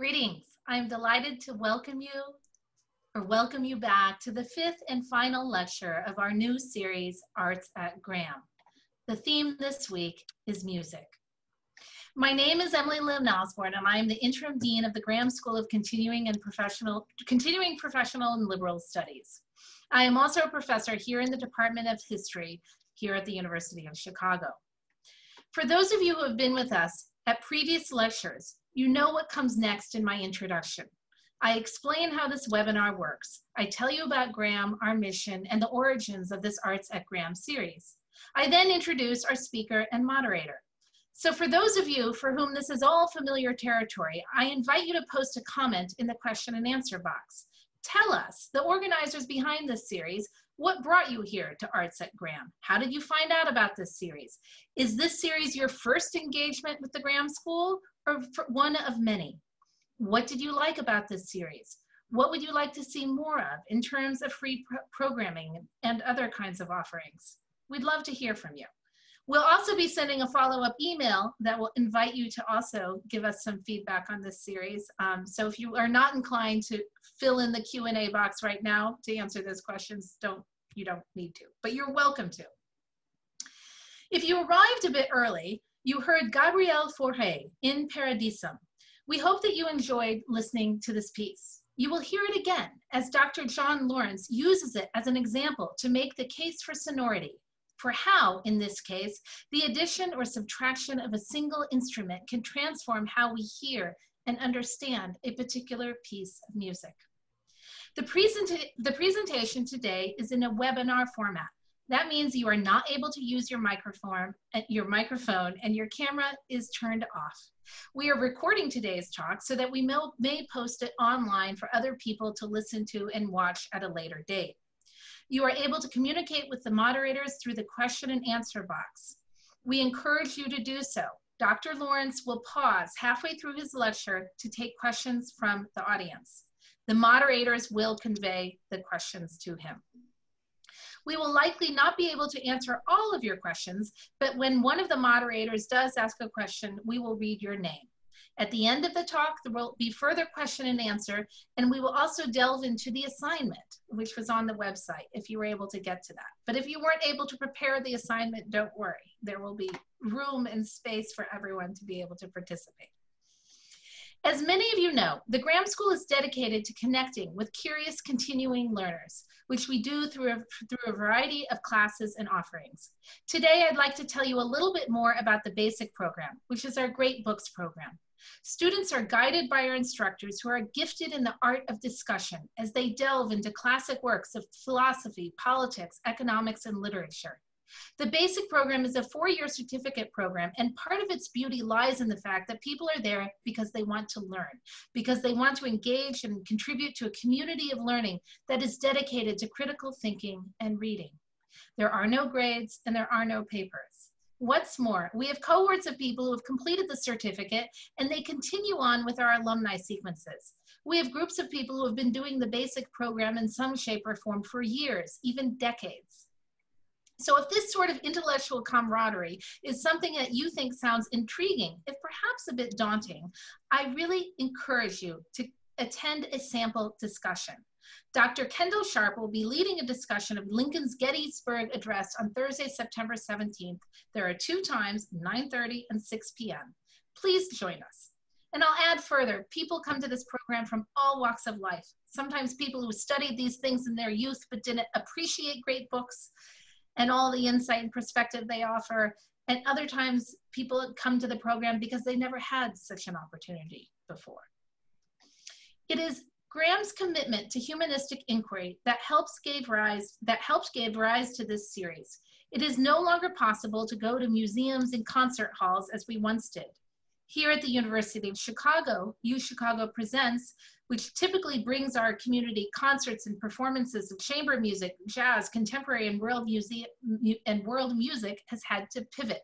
Greetings. I'm delighted to welcome you or welcome you back to the fifth and final lecture of our new series, Arts at Graham. The theme this week is music. My name is Emily Lynn Osborne, and I am the interim dean of the Graham School of Continuing and Professional, Continuing Professional and Liberal Studies. I am also a professor here in the Department of History here at the University of Chicago. For those of you who have been with us at previous lectures, you know what comes next in my introduction. I explain how this webinar works. I tell you about Graham, our mission, and the origins of this Arts at Graham series. I then introduce our speaker and moderator. So for those of you for whom this is all familiar territory, I invite you to post a comment in the question and answer box. Tell us, the organizers behind this series, what brought you here to Arts at Graham? How did you find out about this series? Is this series your first engagement with the Graham School or one of many? What did you like about this series? What would you like to see more of in terms of free pro programming and other kinds of offerings? We'd love to hear from you. We'll also be sending a follow-up email that will invite you to also give us some feedback on this series. Um, so if you are not inclined to fill in the Q&A box right now to answer those questions, don't you don't need to, but you're welcome to. If you arrived a bit early, you heard Gabriel Fauré in Paradisum. We hope that you enjoyed listening to this piece. You will hear it again as Dr. John Lawrence uses it as an example to make the case for sonority for how, in this case, the addition or subtraction of a single instrument can transform how we hear and understand a particular piece of music. The, presenta the presentation today is in a webinar format. That means you are not able to use your microphone, uh, your microphone and your camera is turned off. We are recording today's talk so that we may, may post it online for other people to listen to and watch at a later date. You are able to communicate with the moderators through the question and answer box. We encourage you to do so. Dr. Lawrence will pause halfway through his lecture to take questions from the audience. The moderators will convey the questions to him. We will likely not be able to answer all of your questions, but when one of the moderators does ask a question, we will read your name. At the end of the talk, there will be further question and answer, and we will also delve into the assignment, which was on the website, if you were able to get to that. But if you weren't able to prepare the assignment, don't worry. There will be room and space for everyone to be able to participate. As many of you know, the Graham School is dedicated to connecting with curious continuing learners, which we do through a, through a variety of classes and offerings. Today, I'd like to tell you a little bit more about the BASIC program, which is our Great Books program. Students are guided by our instructors who are gifted in the art of discussion as they delve into classic works of philosophy, politics, economics, and literature. The basic program is a four-year certificate program, and part of its beauty lies in the fact that people are there because they want to learn, because they want to engage and contribute to a community of learning that is dedicated to critical thinking and reading. There are no grades and there are no papers. What's more, we have cohorts of people who have completed the certificate and they continue on with our alumni sequences. We have groups of people who have been doing the basic program in some shape or form for years, even decades. So if this sort of intellectual camaraderie is something that you think sounds intriguing, if perhaps a bit daunting, I really encourage you to attend a sample discussion. Dr. Kendall Sharp will be leading a discussion of Lincoln's Gettysburg Address on Thursday, September 17th. There are two times, 9.30 and 6 p.m. Please join us. And I'll add further, people come to this program from all walks of life. Sometimes people who studied these things in their youth but didn't appreciate great books and all the insight and perspective they offer. And other times people come to the program because they never had such an opportunity before. It is Graham's commitment to humanistic inquiry that helps gave rise that helped give rise to this series. It is no longer possible to go to museums and concert halls as we once did. Here at the University of Chicago, U Chicago Presents, which typically brings our community concerts and performances of chamber music, jazz, contemporary, and world, music, and world music, has had to pivot.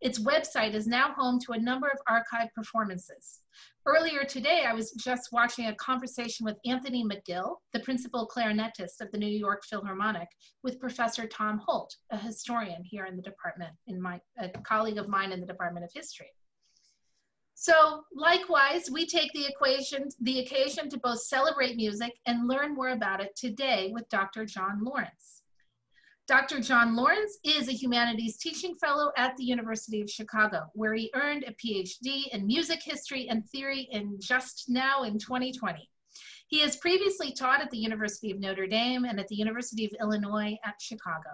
Its website is now home to a number of archived performances. Earlier today, I was just watching a conversation with Anthony McGill, the principal clarinetist of the New York Philharmonic, with Professor Tom Holt, a historian here in the department, in my, a colleague of mine in the Department of History. So likewise, we take the equation, the occasion to both celebrate music and learn more about it today with Dr. John Lawrence. Dr. John Lawrence is a humanities teaching fellow at the University of Chicago, where he earned a PhD in music history and theory in just now in 2020. He has previously taught at the University of Notre Dame and at the University of Illinois at Chicago.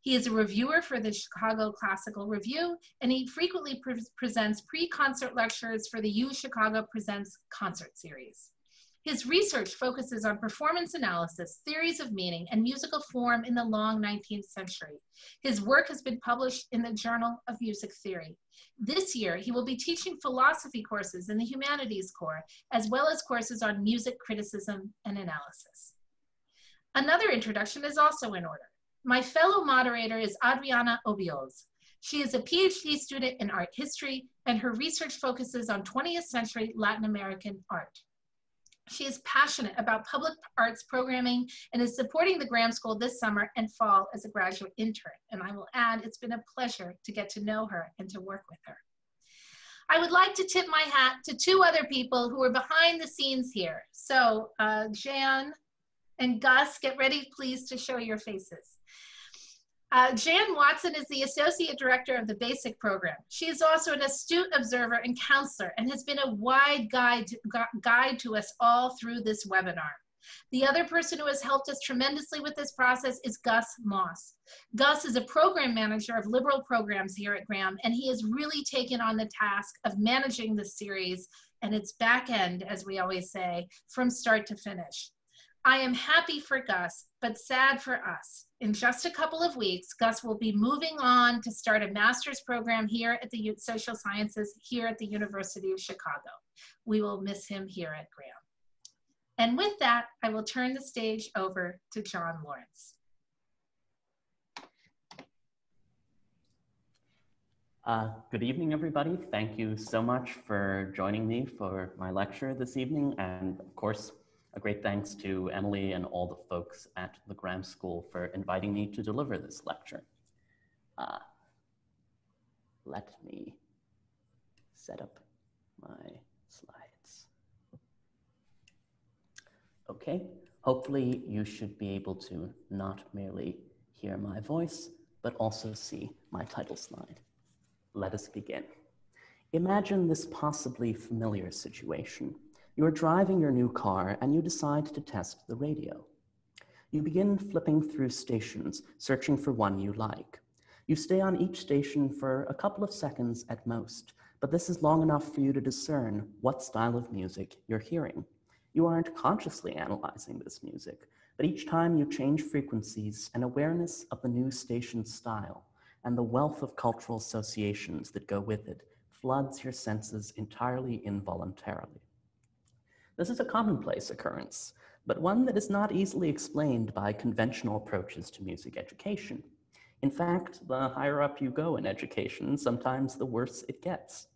He is a reviewer for the Chicago Classical Review, and he frequently pre presents pre-concert lectures for the U Chicago Presents concert series. His research focuses on performance analysis, theories of meaning, and musical form in the long 19th century. His work has been published in the Journal of Music Theory. This year, he will be teaching philosophy courses in the humanities core, as well as courses on music criticism and analysis. Another introduction is also in order. My fellow moderator is Adriana Obiols. She is a PhD student in art history, and her research focuses on 20th century Latin American art. She is passionate about public arts programming and is supporting the Graham School this summer and fall as a graduate intern. And I will add, it's been a pleasure to get to know her and to work with her. I would like to tip my hat to two other people who are behind the scenes here. So uh, Jan and Gus, get ready please to show your faces. Uh, Jan Watson is the Associate Director of the BASIC program. She is also an astute observer and counselor and has been a wide guide to, guide to us all through this webinar. The other person who has helped us tremendously with this process is Gus Moss. Gus is a program manager of liberal programs here at Graham, and he has really taken on the task of managing the series and its back end, as we always say, from start to finish. I am happy for Gus, but sad for us. In just a couple of weeks, Gus will be moving on to start a master's program here at the Social Sciences here at the University of Chicago. We will miss him here at Graham. And with that, I will turn the stage over to John Lawrence. Uh, good evening, everybody. Thank you so much for joining me for my lecture this evening. And of course, a great thanks to Emily and all the folks at the Graham School for inviting me to deliver this lecture. Uh, let me set up my slides. Okay, hopefully you should be able to not merely hear my voice, but also see my title slide. Let us begin. Imagine this possibly familiar situation you are driving your new car and you decide to test the radio. You begin flipping through stations, searching for one you like. You stay on each station for a couple of seconds at most, but this is long enough for you to discern what style of music you're hearing. You aren't consciously analyzing this music, but each time you change frequencies, an awareness of the new station's style and the wealth of cultural associations that go with it floods your senses entirely involuntarily. This is a commonplace occurrence, but one that is not easily explained by conventional approaches to music education. In fact, the higher up you go in education, sometimes the worse it gets.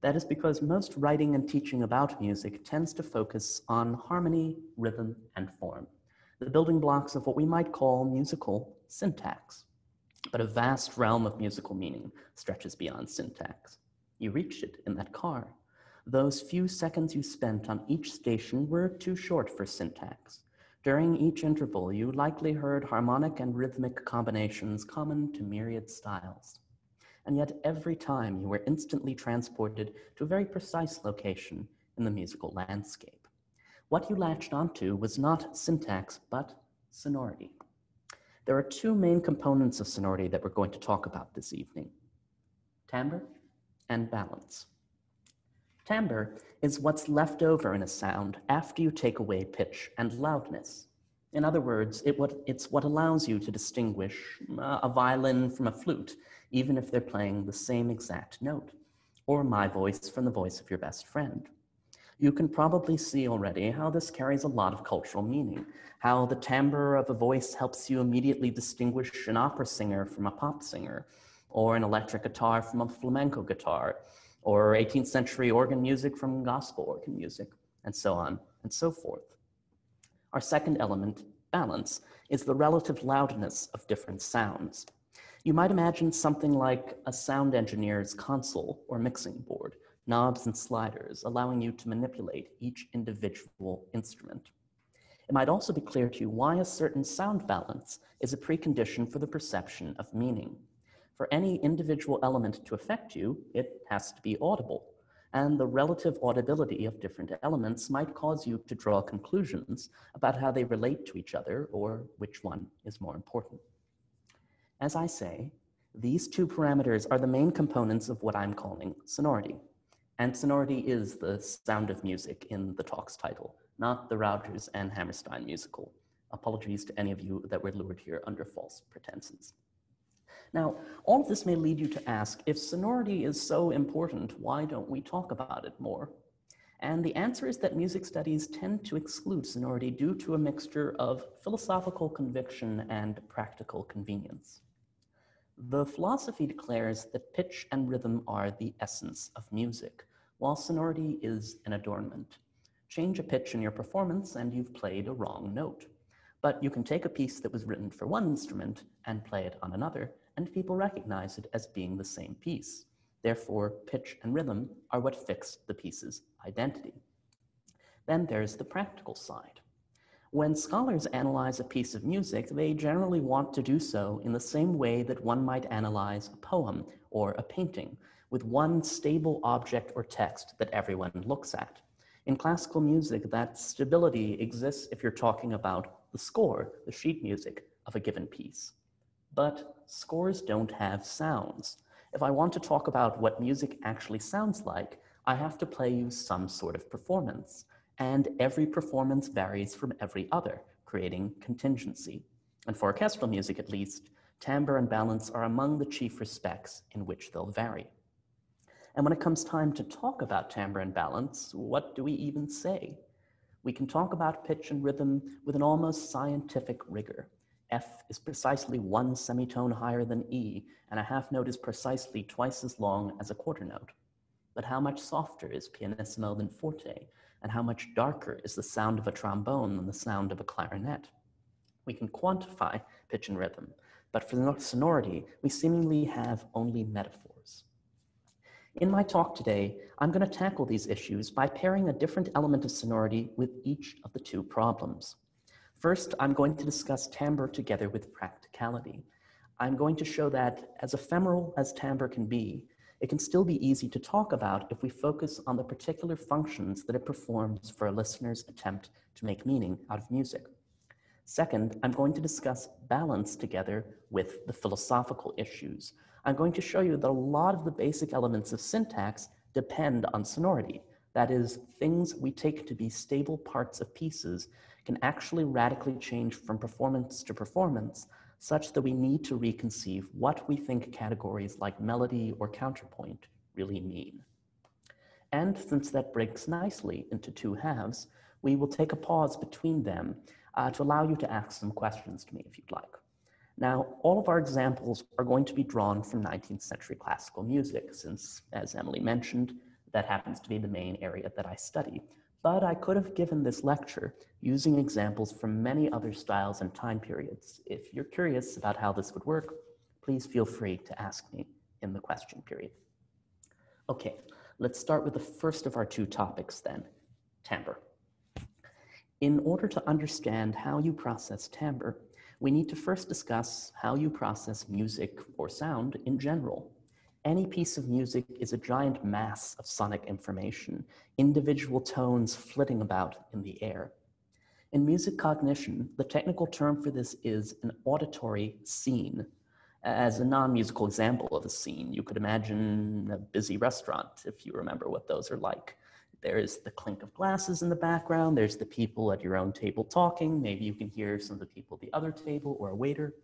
That is because most writing and teaching about music tends to focus on harmony, rhythm, and form, the building blocks of what we might call musical syntax. But a vast realm of musical meaning stretches beyond syntax. You reached it in that car. Those few seconds you spent on each station were too short for syntax. During each interval, you likely heard harmonic and rhythmic combinations common to myriad styles. And yet every time you were instantly transported to a very precise location in the musical landscape. What you latched onto was not syntax, but sonority. There are two main components of sonority that we're going to talk about this evening, timbre and balance. Timbre is what's left over in a sound after you take away pitch and loudness. In other words, it what, it's what allows you to distinguish uh, a violin from a flute, even if they're playing the same exact note, or my voice from the voice of your best friend. You can probably see already how this carries a lot of cultural meaning, how the timbre of a voice helps you immediately distinguish an opera singer from a pop singer, or an electric guitar from a flamenco guitar, or 18th century organ music from gospel organ music, and so on and so forth. Our second element, balance, is the relative loudness of different sounds. You might imagine something like a sound engineer's console or mixing board, knobs and sliders, allowing you to manipulate each individual instrument. It might also be clear to you why a certain sound balance is a precondition for the perception of meaning. For any individual element to affect you, it has to be audible and the relative audibility of different elements might cause you to draw conclusions about how they relate to each other or which one is more important. As I say, these two parameters are the main components of what I'm calling sonority. And sonority is the sound of music in the talk's title, not the Rodgers and Hammerstein musical. Apologies to any of you that were lured here under false pretenses. Now, all of this may lead you to ask, if sonority is so important, why don't we talk about it more? And the answer is that music studies tend to exclude sonority due to a mixture of philosophical conviction and practical convenience. The philosophy declares that pitch and rhythm are the essence of music, while sonority is an adornment. Change a pitch in your performance and you've played a wrong note. But you can take a piece that was written for one instrument and play it on another, and people recognize it as being the same piece. Therefore, pitch and rhythm are what fix the piece's identity. Then there's the practical side. When scholars analyze a piece of music, they generally want to do so in the same way that one might analyze a poem or a painting, with one stable object or text that everyone looks at. In classical music, that stability exists if you're talking about the score, the sheet music of a given piece. But scores don't have sounds. If I want to talk about what music actually sounds like, I have to play you some sort of performance. And every performance varies from every other, creating contingency. And for orchestral music, at least, timbre and balance are among the chief respects in which they'll vary. And when it comes time to talk about timbre and balance, what do we even say? We can talk about pitch and rhythm with an almost scientific rigor. F is precisely one semitone higher than E, and a half note is precisely twice as long as a quarter note. But how much softer is pianissimo than forte, and how much darker is the sound of a trombone than the sound of a clarinet? We can quantify pitch and rhythm, but for the sonority, we seemingly have only metaphors. In my talk today, I'm going to tackle these issues by pairing a different element of sonority with each of the two problems. First, I'm going to discuss timbre together with practicality. I'm going to show that as ephemeral as timbre can be, it can still be easy to talk about if we focus on the particular functions that it performs for a listener's attempt to make meaning out of music. Second, I'm going to discuss balance together with the philosophical issues. I'm going to show you that a lot of the basic elements of syntax depend on sonority. That is, things we take to be stable parts of pieces can actually radically change from performance to performance such that we need to reconceive what we think categories like melody or counterpoint really mean. And since that breaks nicely into two halves, we will take a pause between them uh, to allow you to ask some questions to me if you'd like. Now, all of our examples are going to be drawn from 19th century classical music, since, as Emily mentioned, that happens to be the main area that I study but I could have given this lecture using examples from many other styles and time periods. If you're curious about how this would work, please feel free to ask me in the question period. Okay, let's start with the first of our two topics then, timbre. In order to understand how you process timbre, we need to first discuss how you process music or sound in general. Any piece of music is a giant mass of sonic information, individual tones flitting about in the air. In music cognition, the technical term for this is an auditory scene. As a non-musical example of a scene, you could imagine a busy restaurant, if you remember what those are like. There's the clink of glasses in the background, there's the people at your own table talking, maybe you can hear some of the people at the other table or a waiter.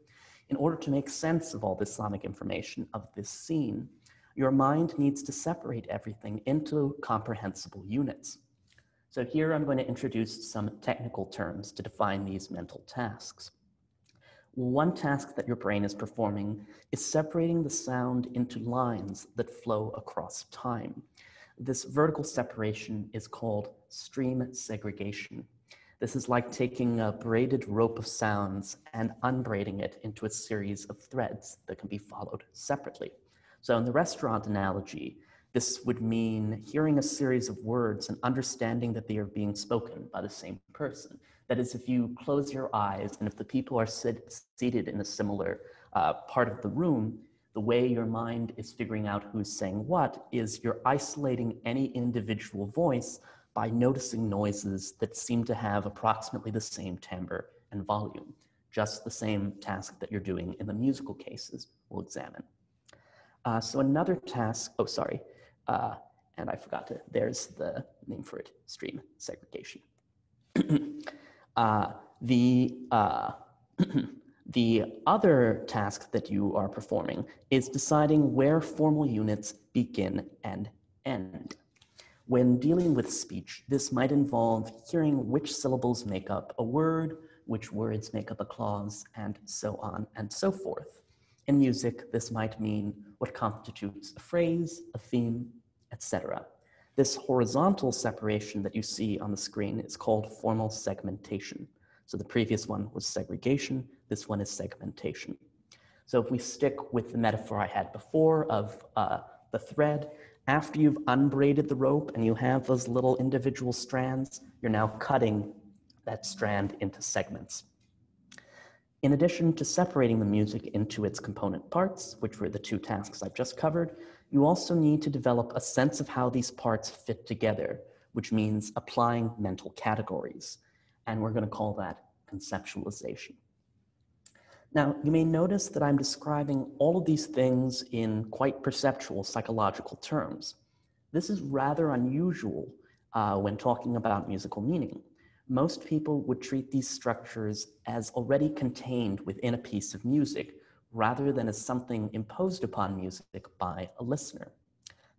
In order to make sense of all this sonic information of this scene, your mind needs to separate everything into comprehensible units. So here I'm going to introduce some technical terms to define these mental tasks. One task that your brain is performing is separating the sound into lines that flow across time. This vertical separation is called stream segregation. This is like taking a braided rope of sounds and unbraiding it into a series of threads that can be followed separately. So in the restaurant analogy, This would mean hearing a series of words and understanding that they are being spoken by the same person. That is, if you close your eyes and if the people are sit, seated in a similar uh, part of the room, the way your mind is figuring out who's saying what is you're isolating any individual voice by noticing noises that seem to have approximately the same timbre and volume, just the same task that you're doing in the musical cases we'll examine. Uh, so another task, oh, sorry, uh, and I forgot to, there's the name for it, stream segregation. uh, the, uh, the other task that you are performing is deciding where formal units begin and end. When dealing with speech, this might involve hearing which syllables make up a word, which words make up a clause, and so on and so forth. In music, this might mean what constitutes a phrase, a theme, etc. This horizontal separation that you see on the screen is called formal segmentation. So the previous one was segregation, this one is segmentation. So if we stick with the metaphor I had before of uh, the thread, after you've unbraided the rope and you have those little individual strands, you're now cutting that strand into segments. In addition to separating the music into its component parts, which were the two tasks I've just covered, you also need to develop a sense of how these parts fit together, which means applying mental categories. And we're going to call that conceptualization. Now, you may notice that I'm describing all of these things in quite perceptual psychological terms. This is rather unusual uh, when talking about musical meaning most people would treat these structures as already contained within a piece of music rather than as something imposed upon music by a listener.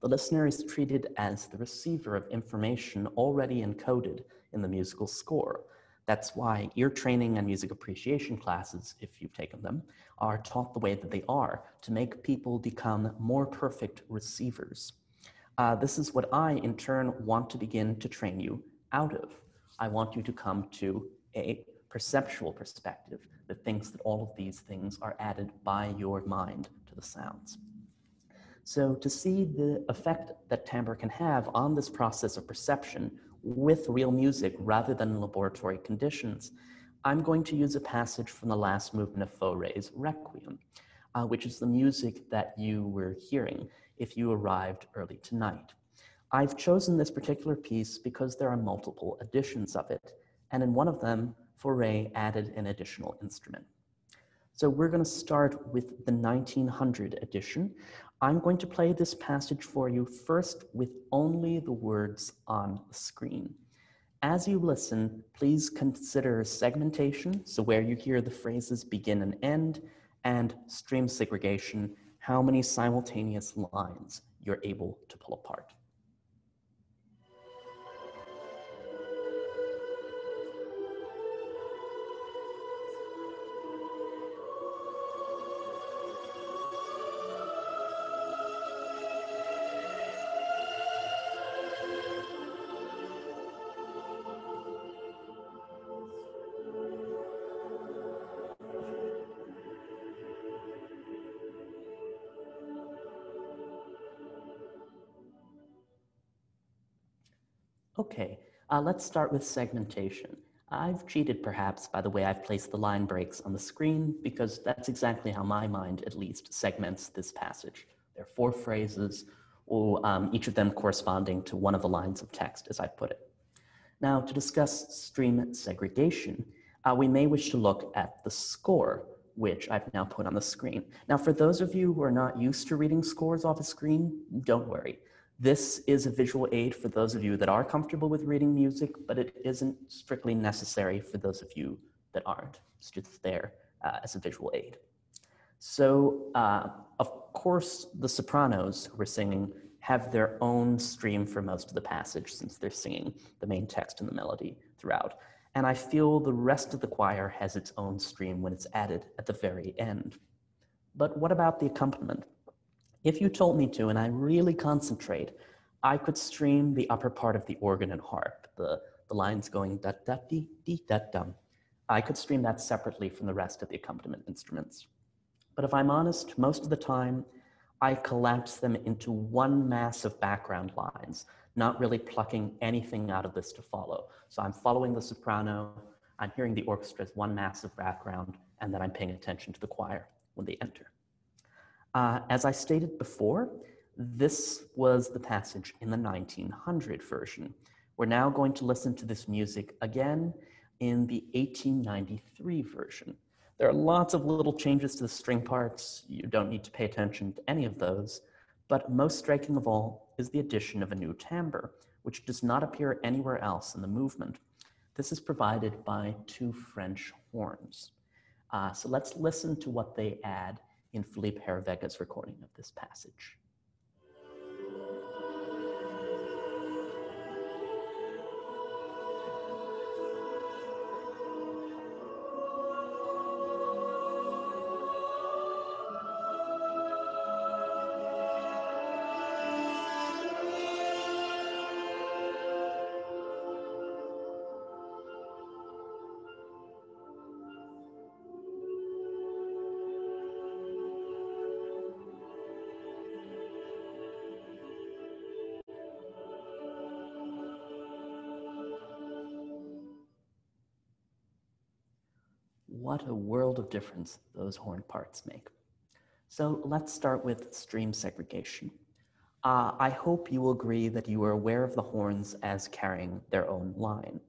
The listener is treated as the receiver of information already encoded in the musical score. That's why ear training and music appreciation classes, if you've taken them, are taught the way that they are to make people become more perfect receivers. Uh, this is what I, in turn, want to begin to train you out of. I want you to come to a perceptual perspective that thinks that all of these things are added by your mind to the sounds. So to see the effect that timbre can have on this process of perception with real music rather than laboratory conditions, I'm going to use a passage from the last movement of Fauré's Requiem, uh, which is the music that you were hearing if you arrived early tonight. I've chosen this particular piece because there are multiple editions of it, and in one of them, Fauré added an additional instrument. So we're going to start with the 1900 edition. I'm going to play this passage for you first with only the words on the screen. As you listen, please consider segmentation, so where you hear the phrases begin and end, and stream segregation, how many simultaneous lines you're able to pull apart. Uh, let's start with segmentation. I've cheated perhaps by the way I've placed the line breaks on the screen because that's exactly how my mind at least segments this passage. There are four phrases, or, um, each of them corresponding to one of the lines of text as I put it. Now to discuss stream segregation, uh, we may wish to look at the score, which I've now put on the screen. Now for those of you who are not used to reading scores off a screen, don't worry. This is a visual aid for those of you that are comfortable with reading music, but it isn't strictly necessary for those of you that aren't. It's just there uh, as a visual aid. So, uh, of course, the sopranos who are singing have their own stream for most of the passage since they're singing the main text and the melody throughout. And I feel the rest of the choir has its own stream when it's added at the very end. But what about the accompaniment? If you told me to and I really concentrate, I could stream the upper part of the organ and harp, the, the lines going da da dee dee da dum. I could stream that separately from the rest of the accompaniment instruments. But if I'm honest, most of the time, I collapse them into one mass of background lines, not really plucking anything out of this to follow. So I'm following the soprano, I'm hearing the orchestra as one massive background, and then I'm paying attention to the choir when they enter. Uh, as I stated before, this was the passage in the 1900 version. We're now going to listen to this music again in the 1893 version. There are lots of little changes to the string parts. You don't need to pay attention to any of those. But most striking of all is the addition of a new timbre, which does not appear anywhere else in the movement. This is provided by two French horns. Uh, so let's listen to what they add in Philippe Herreweghe's recording of this passage. A world of difference those horn parts make. So let's start with stream segregation. Uh, I hope you will agree that you are aware of the horns as carrying their own line.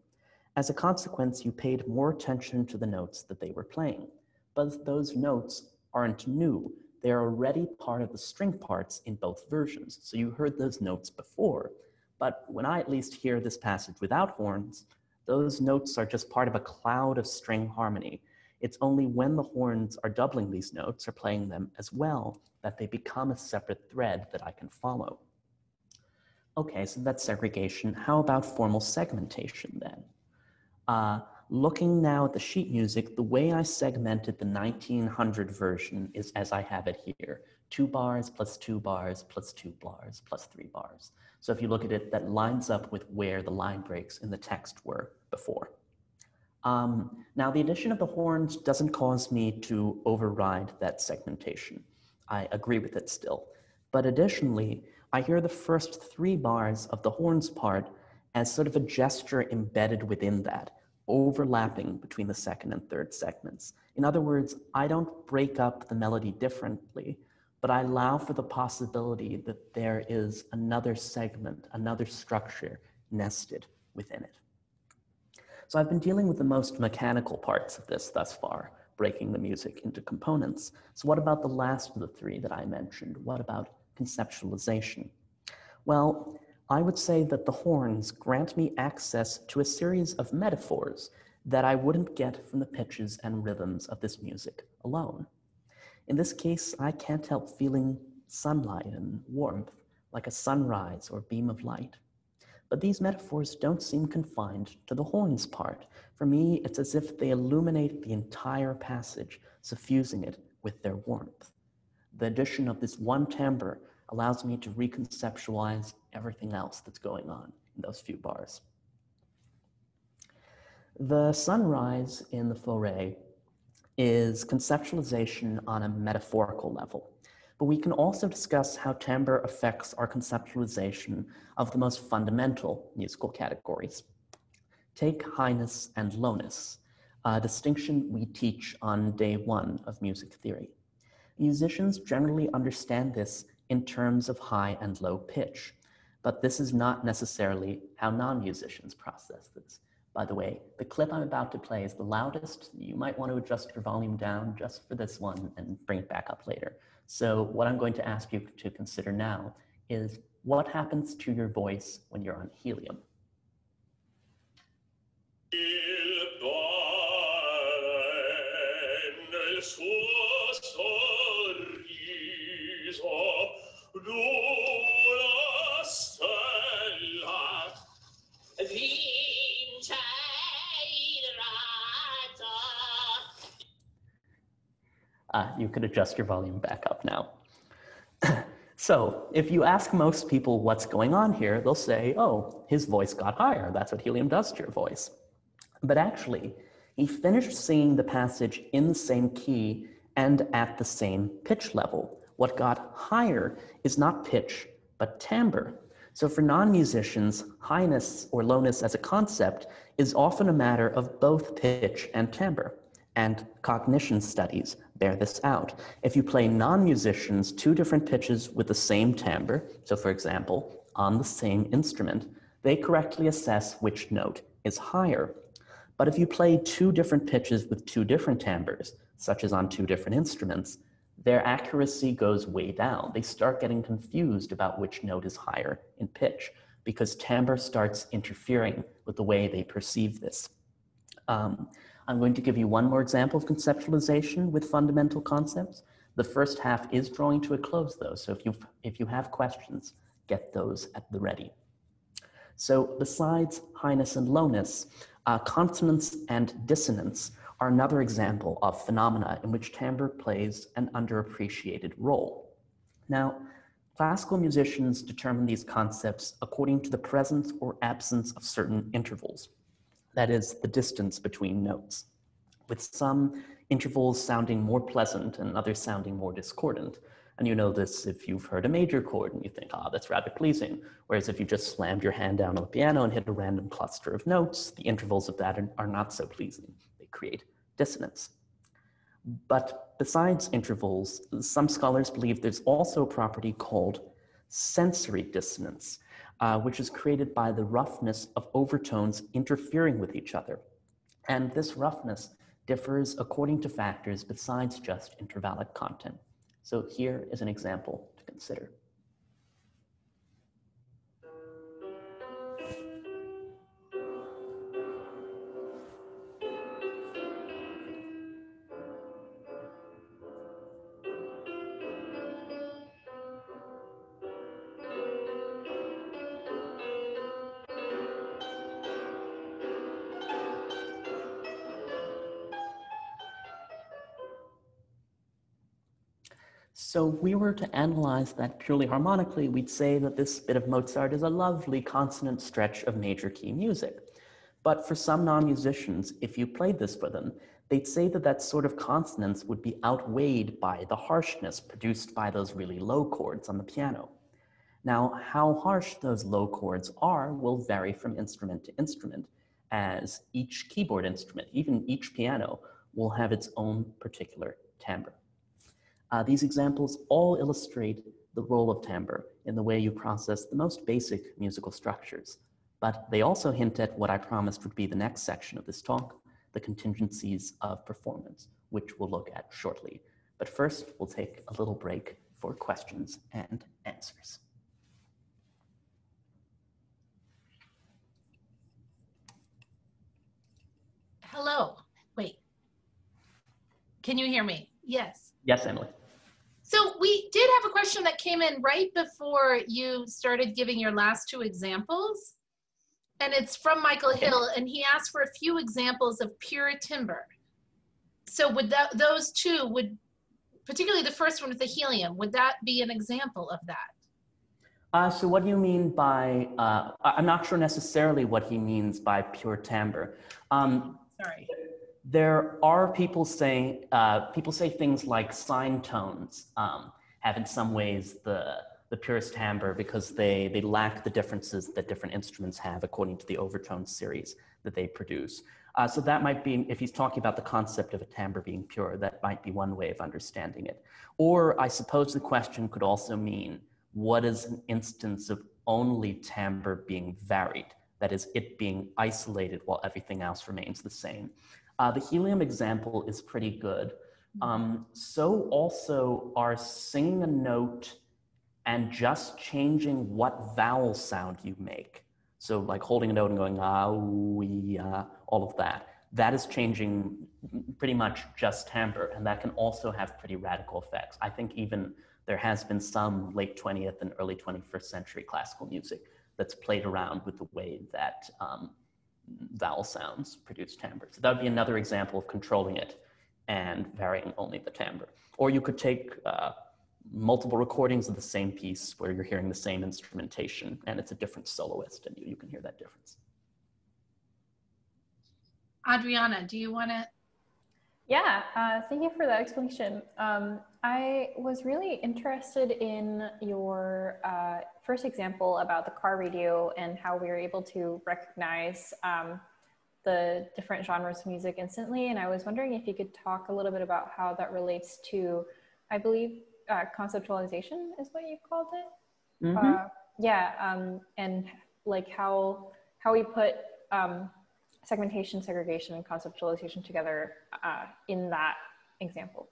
As a consequence, you paid more attention to the notes that they were playing. But those notes aren't new. They are already part of the string parts in both versions. So you heard those notes before. But when I at least hear this passage without horns, those notes are just part of a cloud of string harmony it's only when the horns are doubling these notes or playing them as well that they become a separate thread that I can follow. Okay, so that's segregation. How about formal segmentation then? Uh, looking now at the sheet music, the way I segmented the 1900 version is as I have it here. Two bars plus two bars plus two bars plus three bars. So if you look at it, that lines up with where the line breaks in the text were before. Um, now, the addition of the horns doesn't cause me to override that segmentation. I agree with it still. But additionally, I hear the first three bars of the horns part as sort of a gesture embedded within that, overlapping between the second and third segments. In other words, I don't break up the melody differently, but I allow for the possibility that there is another segment, another structure nested within it. So I've been dealing with the most mechanical parts of this thus far, breaking the music into components. So what about the last of the three that I mentioned? What about conceptualization? Well, I would say that the horns grant me access to a series of metaphors that I wouldn't get from the pitches and rhythms of this music alone. In this case, I can't help feeling sunlight and warmth, like a sunrise or beam of light. But these metaphors don't seem confined to the horns part. For me, it's as if they illuminate the entire passage, suffusing it with their warmth. The addition of this one timbre allows me to reconceptualize everything else that's going on in those few bars. The sunrise in the Fauré is conceptualization on a metaphorical level but we can also discuss how timbre affects our conceptualization of the most fundamental musical categories. Take highness and lowness, a distinction we teach on day one of music theory. Musicians generally understand this in terms of high and low pitch, but this is not necessarily how non-musicians process this. By the way, the clip I'm about to play is the loudest. You might want to adjust your volume down just for this one and bring it back up later. So what I'm going to ask you to consider now is what happens to your voice when you're on helium? Uh, you could adjust your volume back up now. so if you ask most people what's going on here, they'll say, oh, his voice got higher. That's what helium does to your voice. But actually, he finished singing the passage in the same key and at the same pitch level, what got higher is not pitch, but timbre. So for non-musicians, highness or lowness as a concept is often a matter of both pitch and timbre. And cognition studies bear this out. If you play non-musicians two different pitches with the same timbre, so for example, on the same instrument, they correctly assess which note is higher. But if you play two different pitches with two different timbres, such as on two different instruments, their accuracy goes way down. They start getting confused about which note is higher in pitch because timbre starts interfering with the way they perceive this. Um, I'm going to give you one more example of conceptualization with fundamental concepts. The first half is drawing to a close though, so if you, if you have questions, get those at the ready. So besides highness and lowness, uh, consonance and dissonance are another example of phenomena in which timbre plays an underappreciated role. Now, classical musicians determine these concepts according to the presence or absence of certain intervals, that is, the distance between notes, with some intervals sounding more pleasant and others sounding more discordant. And you know this if you've heard a major chord and you think, ah, that's rather pleasing. Whereas if you just slammed your hand down on the piano and hit a random cluster of notes, the intervals of that are not so pleasing. They create dissonance. But besides intervals, some scholars believe there's also a property called sensory dissonance, uh, which is created by the roughness of overtones interfering with each other. And this roughness differs according to factors besides just intervallic content. So here is an example to consider. So if we were to analyze that purely harmonically, we'd say that this bit of Mozart is a lovely consonant stretch of major key music. But for some non-musicians, if you played this for them, they'd say that that sort of consonance would be outweighed by the harshness produced by those really low chords on the piano. Now, how harsh those low chords are will vary from instrument to instrument, as each keyboard instrument, even each piano, will have its own particular timbre. Uh, these examples all illustrate the role of timbre in the way you process the most basic musical structures, but they also hint at what I promised would be the next section of this talk, the contingencies of performance, which we'll look at shortly. But first, we'll take a little break for questions and answers. Hello. Wait. Can you hear me? Yes. Yes, Emily. So we did have a question that came in right before you started giving your last two examples. And it's from Michael Hill, and he asked for a few examples of pure timbre. So would that those two would particularly the first one with the helium, would that be an example of that? Uh, so what do you mean by, uh, I'm not sure necessarily what he means by pure timbre. Um, Sorry there are people saying uh, people say things like sine tones um, have in some ways the the purest timbre because they they lack the differences that different instruments have according to the overtone series that they produce. Uh, so that might be if he's talking about the concept of a timbre being pure, that might be one way of understanding it. Or I suppose the question could also mean what is an instance of only timbre being varied? That is, it being isolated while everything else remains the same. Uh, the helium example is pretty good. Um, so also are singing a note and just changing what vowel sound you make. So like holding a note and going ah, we, uh, all of that. That is changing pretty much just timbre, and that can also have pretty radical effects. I think even there has been some late 20th and early 21st century classical music that's played around with the way that um, vowel sounds produce timbre. So that would be another example of controlling it and varying only the timbre. Or you could take uh, multiple recordings of the same piece where you're hearing the same instrumentation and it's a different soloist and you, you can hear that difference. Adriana, do you want to? Yeah, uh, thank you for that explanation. Um, I was really interested in your uh, first example about the car radio and how we were able to recognize um, the different genres of music instantly. And I was wondering if you could talk a little bit about how that relates to, I believe, uh, conceptualization is what you called it. Mhm. Uh, yeah, um, and like how how we put um, segmentation, segregation, and conceptualization together uh, in that example.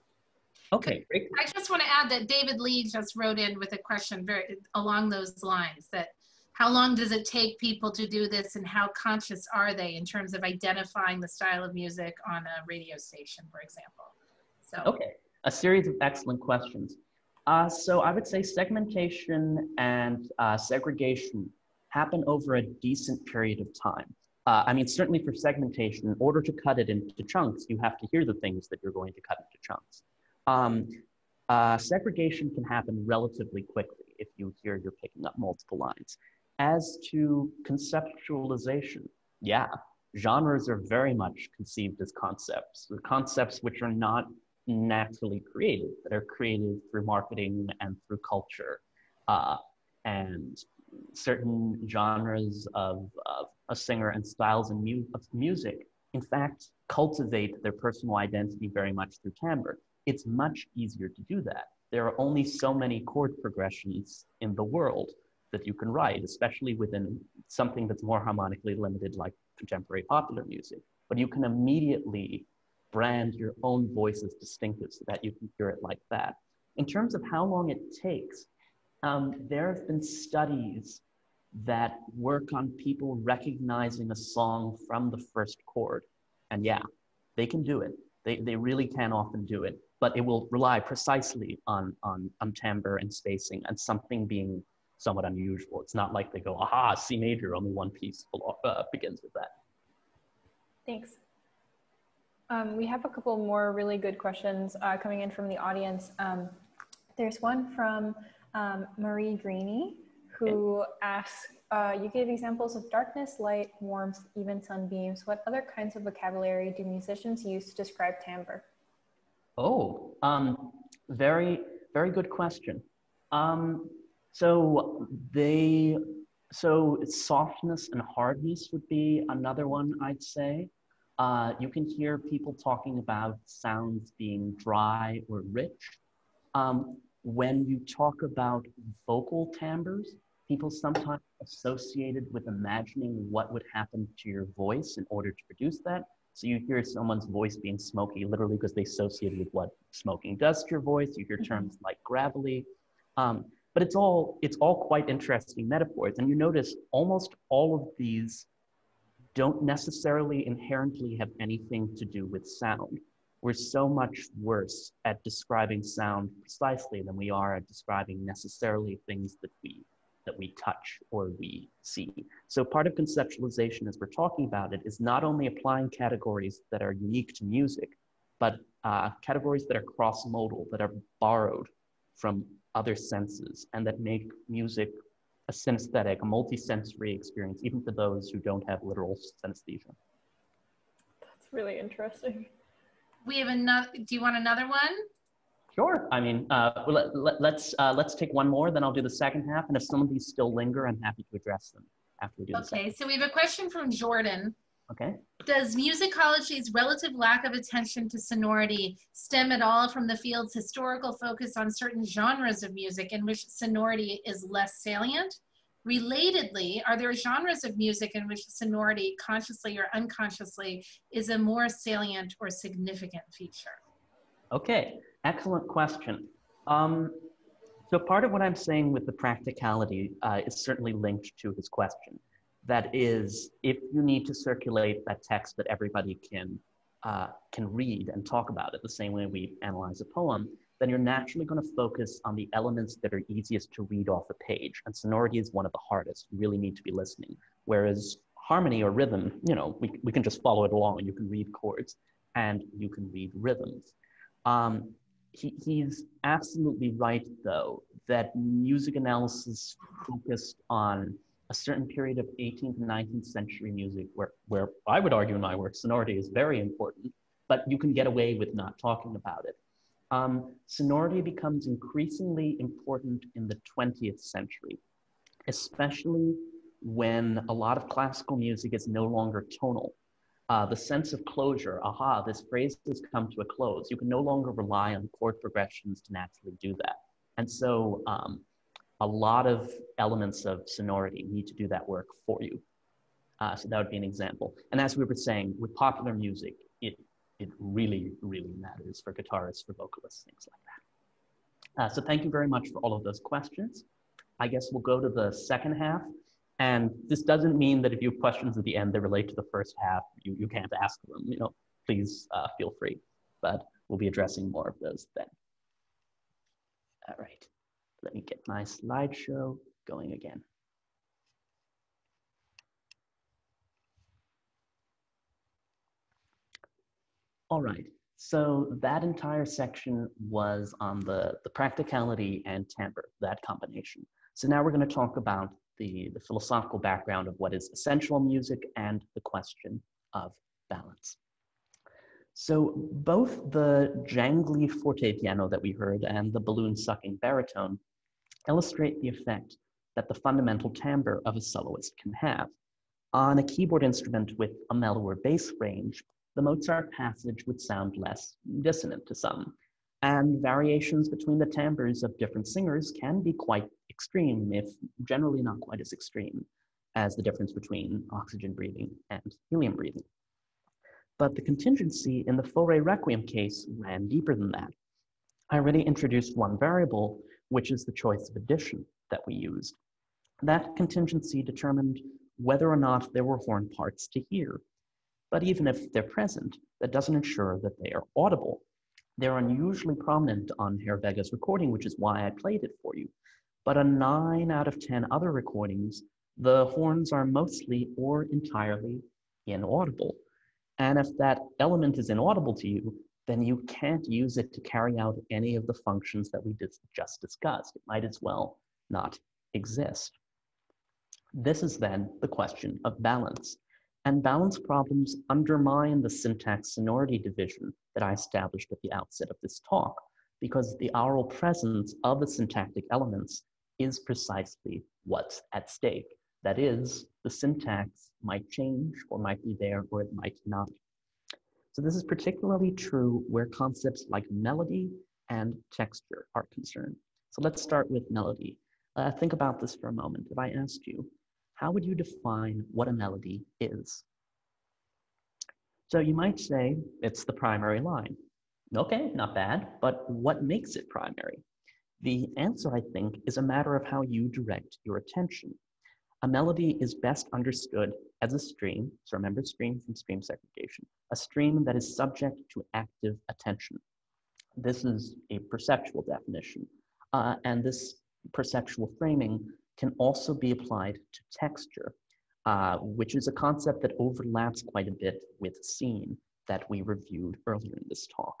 Okay, great. I just want to add that David Lee just wrote in with a question very along those lines that how long does it take people to do this and how conscious are they in terms of identifying the style of music on a radio station, for example? So Okay, a series of excellent questions. Uh, so I would say segmentation and uh, segregation happen over a decent period of time. Uh, I mean, certainly for segmentation, in order to cut it into chunks, you have to hear the things that you're going to cut into chunks. Um, uh, segregation can happen relatively quickly if you hear you're picking up multiple lines. As to conceptualization, yeah, genres are very much conceived as concepts, the concepts which are not naturally created, that are created through marketing and through culture. Uh, and certain genres of, of a singer and styles and mu- of music, in fact, cultivate their personal identity very much through timbre. It's much easier to do that. There are only so many chord progressions in the world that you can write, especially within something that's more harmonically limited like contemporary popular music. But you can immediately brand your own voice as distinctive so that you can hear it like that. In terms of how long it takes, um, there have been studies that work on people recognizing a song from the first chord. And yeah, they can do it. They, they really can often do it, but it will rely precisely on, on, on timbre and spacing and something being somewhat unusual. It's not like they go, aha, C major, only one piece uh, begins with that. Thanks. Um, we have a couple more really good questions uh, coming in from the audience. Um, there's one from um, Marie Greeny, who asks, uh, you gave examples of darkness, light, warmth, even sunbeams. What other kinds of vocabulary do musicians use to describe timbre? Oh, um, very, very good question. Um, so they, so softness and hardness would be another one I'd say. Uh, you can hear people talking about sounds being dry or rich. Um, when you talk about vocal timbres, people sometimes associated with imagining what would happen to your voice in order to produce that. So you hear someone's voice being smoky, literally because they associated with what smoking does to your voice. You hear terms like gravelly. Um, but it's all it's all quite interesting metaphors. And you notice almost all of these don't necessarily inherently have anything to do with sound. We're so much worse at describing sound precisely than we are at describing necessarily things that we that we touch or we see. So part of conceptualization as we're talking about it is not only applying categories that are unique to music, but uh, categories that are cross-modal, that are borrowed from other senses and that make music a synesthetic, a multi-sensory experience, even for those who don't have literal synesthesia. That's really interesting. We have another, do you want another one? Sure. I mean, uh, let, let, let's uh, let's take one more, then I'll do the second half. And if some of these still linger, I'm happy to address them after we do Okay, so we have a question from Jordan. Okay. Does musicology's relative lack of attention to sonority stem at all from the field's historical focus on certain genres of music in which sonority is less salient? Relatedly, are there genres of music in which sonority, consciously or unconsciously, is a more salient or significant feature? Okay. Excellent question. Um, so part of what I'm saying with the practicality uh, is certainly linked to his question. That is, if you need to circulate that text that everybody can uh, can read and talk about it the same way we analyze a poem, then you're naturally going to focus on the elements that are easiest to read off a page. And sonority is one of the hardest. You really need to be listening. Whereas harmony or rhythm, you know, we, we can just follow it along you can read chords and you can read rhythms. Um, he, he's absolutely right, though, that music analysis focused on a certain period of 18th and 19th century music where, where I would argue in my work, sonority is very important, but but you can get away with not talking about it. Um, sonority becomes increasingly important in the 20th century, especially when a lot of classical music is no longer tonal. Uh, the sense of closure, aha, this phrase has come to a close. You can no longer rely on chord progressions to naturally do that. And so um, a lot of elements of sonority need to do that work for you. Uh, so that would be an example. And as we were saying, with popular music, it, really, really matters for guitarists, for vocalists, things like that. Uh, so thank you very much for all of those questions. I guess we'll go to the second half. And this doesn't mean that if you have questions at the end that relate to the first half, you, you can't ask them. You know, please uh, feel free. But we'll be addressing more of those then. All right, let me get my slideshow going again. All right, so that entire section was on the, the practicality and timbre, that combination. So now we're gonna talk about the, the philosophical background of what is essential music and the question of balance. So both the jangly fortepiano that we heard and the balloon sucking baritone illustrate the effect that the fundamental timbre of a soloist can have. On a keyboard instrument with a mellower bass range, the Mozart passage would sound less dissonant to some, and variations between the timbres of different singers can be quite extreme, if generally not quite as extreme as the difference between oxygen breathing and helium breathing. But the contingency in the Fauré Requiem case ran deeper than that. I already introduced one variable, which is the choice of addition that we used. That contingency determined whether or not there were horn parts to hear. But even if they're present, that doesn't ensure that they are audible. They're unusually prominent on Herreweghe's recording, which is why I played it for you. But on nine out of 10 other recordings, the horns are mostly or entirely inaudible. And if that element is inaudible to you, then you can't use it to carry out any of the functions that we just discussed. It might as well not exist. This is then the question of balance. And balance problems undermine the syntax sonority division that I established at the outset of this talk, because the aural presence of the syntactic elements is precisely what's at stake. That is, the syntax might change or might be there or it might not. So this is particularly true where concepts like melody and texture are concerned. So let's start with melody. Uh, think about this for a moment. If I asked you, how would you define what a melody is? So you might say it's the primary line. Okay, not bad, but what makes it primary? The answer, I think, is a matter of how you direct your attention. A melody is best understood as a stream, so remember stream from stream segregation, a stream that is subject to active attention. This is a perceptual definition, uh, and this perceptual framing can also be applied to texture, uh, which is a concept that overlaps quite a bit with scene that we reviewed earlier in this talk.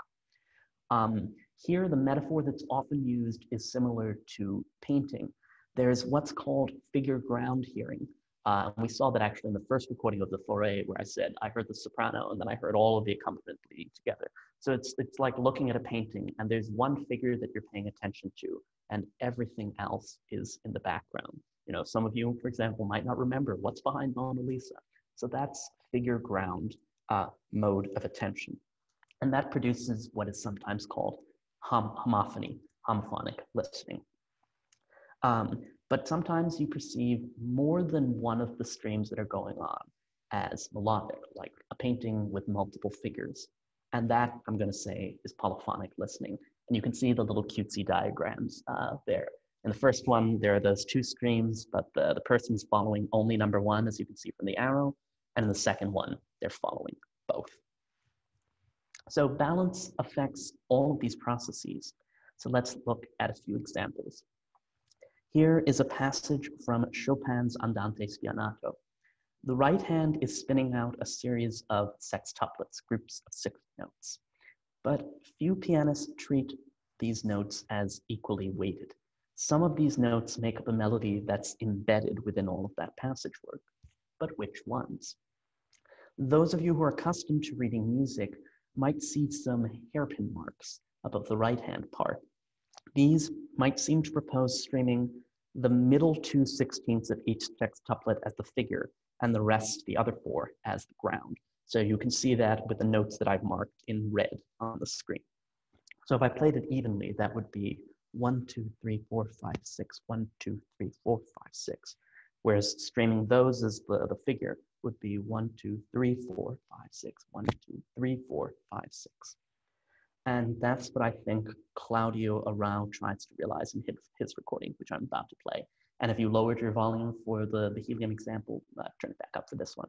Um, here, the metaphor that's often used is similar to painting, there's what's called figure ground hearing. Uh, we saw that actually in the first recording of the Fauré where I said I heard the soprano and then I heard all of the accompaniment leading together. So it's, it's like looking at a painting and there's one figure that you're paying attention to and everything else is in the background. You know, some of you, for example, might not remember what's behind Mona Lisa. So that's figure ground uh, mode of attention. And that produces what is sometimes called hom homophony, homophonic listening. Um, but sometimes you perceive more than one of the streams that are going on as melodic, like a painting with multiple figures. And that, I'm going to say, is polyphonic listening. And you can see the little cutesy diagrams uh, there. In the first one, there are those two streams, but the, the person's following only number one, as you can see from the arrow. And in the second one, they're following both. So balance affects all of these processes. So let's look at a few examples. Here is a passage from Chopin's Andante Spianato. The right hand is spinning out a series of sextuplets, groups of six notes. But few pianists treat these notes as equally weighted. Some of these notes make up a melody that's embedded within all of that passage work. But which ones? Those of you who are accustomed to reading music might see some hairpin marks above the right-hand part. These might seem to propose streaming the middle two sixteenths of each text sextuplet as the figure and the rest, the other four, as the ground. So you can see that with the notes that I've marked in red on the screen. So if I played it evenly, that would be one, two, three, four, five, six, one, two, three, four, five, six. Whereas streaming those as the, the figure would be one, two, three, four, five, six, one, two, three, four, five, six. And that's what I think Claudio Arrau tries to realize in his, his recording, which I'm about to play. And if you lowered your volume for the, the helium example, uh, turn it back up for this one.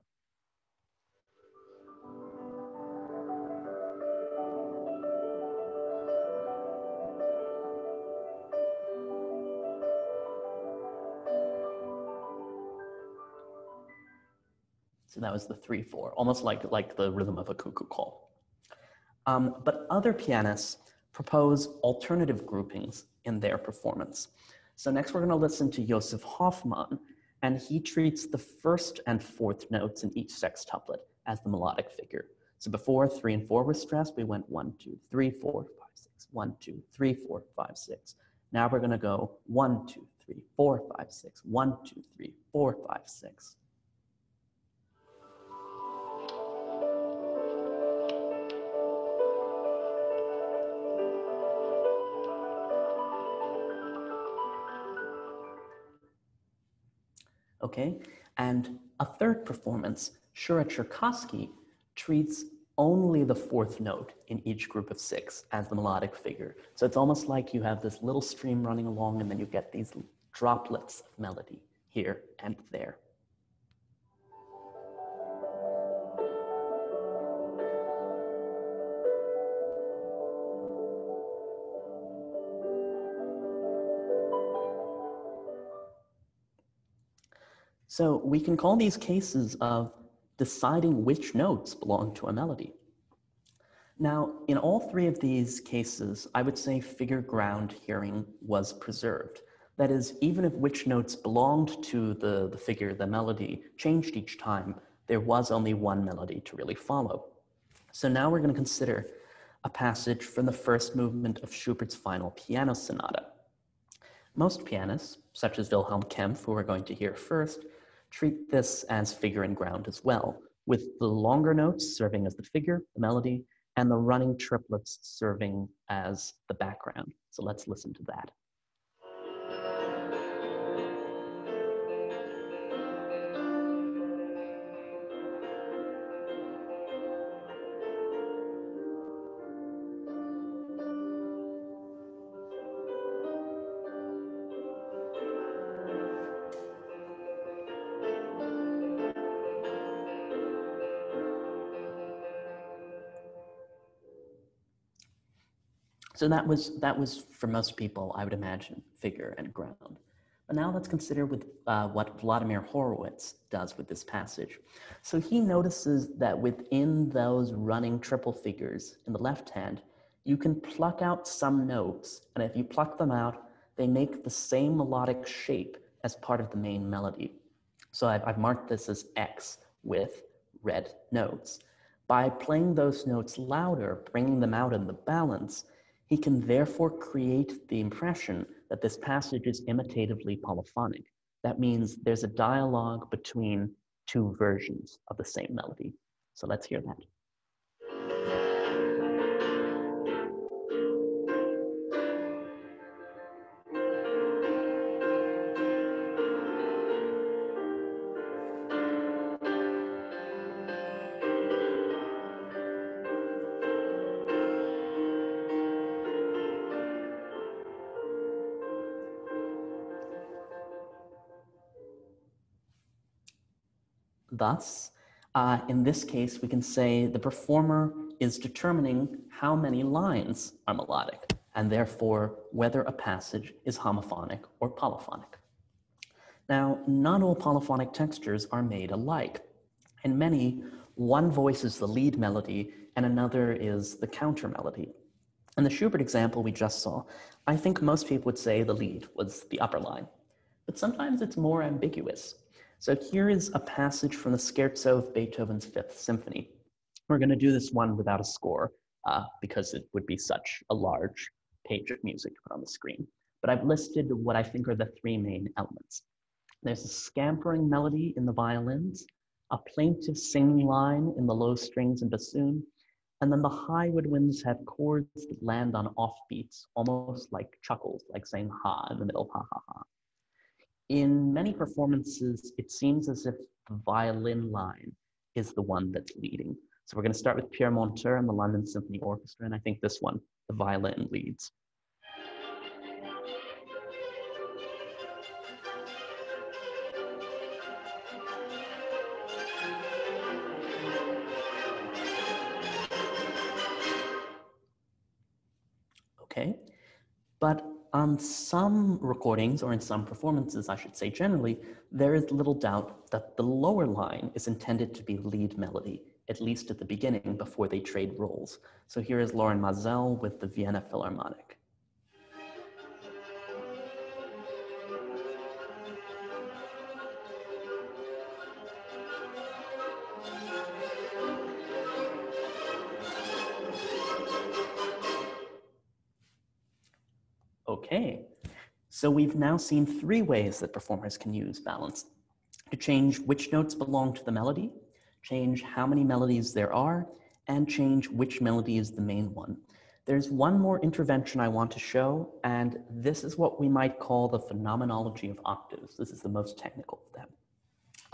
That was the three, four, almost like, like the rhythm of a cuckoo call. Um, but other pianists propose alternative groupings in their performance. So next we're gonna listen to Josef Hofmann, and he treats the first and fourth notes in each sextuplet as the melodic figure. So before three and four were stressed, we went one, two, three, four, five, six, one, two, three, four, five, six. Now we're gonna go one, two, three, four, five, six, one, two, three, four, five, six. Okay? And a third performance, Shura Cherkassky, treats only the fourth note in each group of six as the melodic figure. So it's almost like you have this little stream running along and then you get these droplets of melody here and there. So we can call these cases of deciding which notes belong to a melody. Now, in all three of these cases, I would say figure ground hearing was preserved. That is, even if which notes belonged to the, the figure, the melody, changed each time, there was only one melody to really follow. So now we're going to consider a passage from the first movement of Schubert's final piano sonata. Most pianists, such as Wilhelm Kempff, who we're going to hear first, treat this as figure and ground as well, with the longer notes serving as the figure, the melody, and the running triplets serving as the background. So let's listen to that. So that was, that was for most people, I would imagine, figure and ground. But now let's consider with, uh, what Vladimir Horowitz does with this passage. So he notices that within those running triple figures in the left hand, you can pluck out some notes, and if you pluck them out, they make the same melodic shape as part of the main melody. So I've, I've marked this as X with red notes. By playing those notes louder, bringing them out in the balance, he can therefore create the impression that this passage is imitatively polyphonic. That means there's a dialogue between two versions of the same melody. So let's hear that. Thus, uh, in this case, we can say the performer is determining how many lines are melodic, and therefore whether a passage is homophonic or polyphonic. Now, not all polyphonic textures are made alike. In many, one voice is the lead melody and another is the counter melody. In the Schubert example we just saw, I think most people would say the lead was the upper line, but sometimes it's more ambiguous. So here is a passage from the Scherzo of Beethoven's Fifth Symphony. We're going to do this one without a score uh, because it would be such a large page of music to put on the screen. But I've listed what I think are the three main elements. There's a scampering melody in the violins, a plaintive singing line in the low strings and bassoon, and then the high woodwinds have chords that land on offbeats, almost like chuckles, like saying ha in the middle, ha ha ha. In many performances, it seems as if the violin line is the one that's leading. So we're going to start with Pierre Monteux and the London Symphony Orchestra, and I think this one, the violin leads. Okay, but on some recordings, or in some performances, I should say generally, there is little doubt that the lower line is intended to be lead melody, at least at the beginning before they trade roles. So here is Lorin Maazel with the Vienna Philharmonic. So we've now seen three ways that performers can use balance to change which notes belong to the melody, change how many melodies there are, and change which melody is the main one. There's one more intervention I want to show, and this is what we might call the phenomenology of octaves. This is the most technical of them.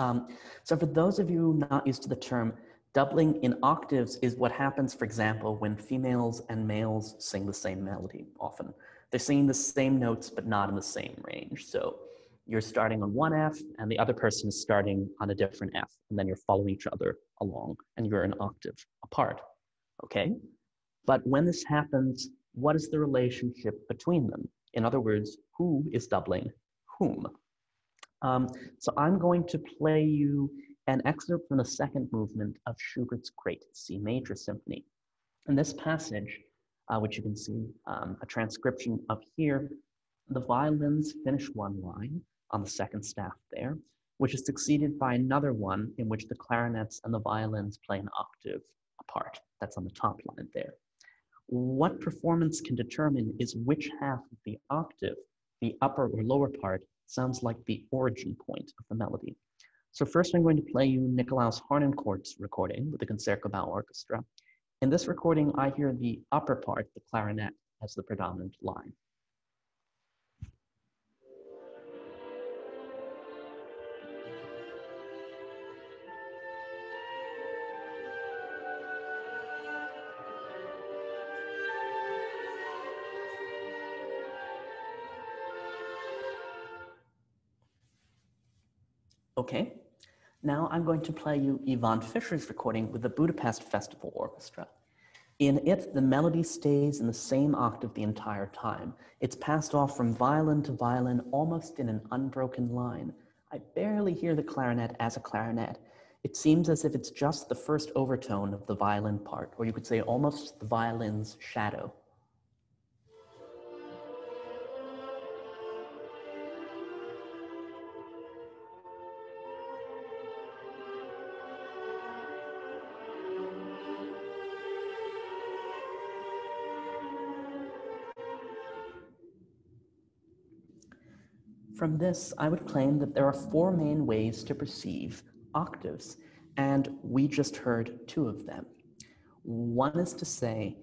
Um, so for those of you not used to the term, doubling in octaves is what happens, for example, when females and males sing the same melody often. They're singing the same notes, but not in the same range. So you're starting on one F and the other person is starting on a different F, and then you're following each other along and you're an octave apart, okay? But when this happens, what is the relationship between them? In other words, who is doubling whom? Um, so I'm going to play you an excerpt from the second movement of Schubert's Great C Major Symphony. In this passage, uh, which you can see um, a transcription of here. The violins finish one line on the second staff there, which is succeeded by another one in which the clarinets and the violins play an octave apart. That's on the top line there. What performance can determine is which half of the octave, the upper or lower part, sounds like the origin point of the melody. So first I'm going to play you Nikolaus Harnoncourt's recording with the Concertgebouw Orchestra, in this recording, I hear the upper part, the clarinet, as the predominant line. Okay, now I'm going to play you Ivan Fischer's recording with the Budapest Festival Orchestra. In it, the melody stays in the same octave the entire time. It's passed off from violin to violin almost in an unbroken line. I barely hear the clarinet as a clarinet. It seems as if it's just the first overtone of the violin part, or you could say almost the violin's shadow. From this, I would claim that there are four main ways to perceive octaves, and we just heard two of them. One is to say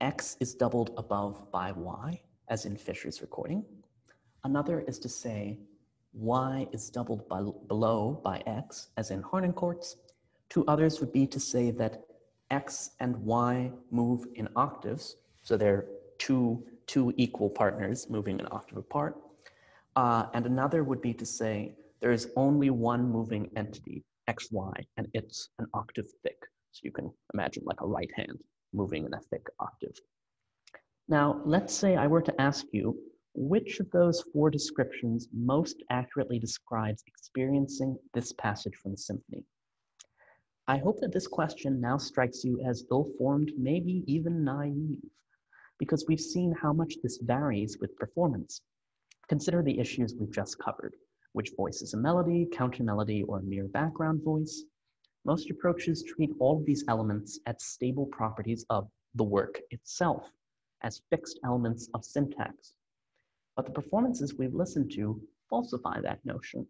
x is doubled above by y, as in Fischer's recording. Another is to say y is doubled by, below by x, as in Harnoncourt's. Two others would be to say that x and y move in octaves, so they're two, two equal partners moving an octave apart. Uh, and another would be to say there is only one moving entity, xy, and it's an octave thick. So you can imagine like a right hand moving in a thick octave. Now, let's say I were to ask you, which of those four descriptions most accurately describes experiencing this passage from the symphony? I hope that this question now strikes you as ill-formed, maybe even naive, because we've seen how much this varies with performance. Consider the issues we've just covered. Which voice is a melody, counter melody, or a mere background voice? Most approaches treat all of these elements as stable properties of the work itself, as fixed elements of syntax. But the performances we've listened to falsify that notion.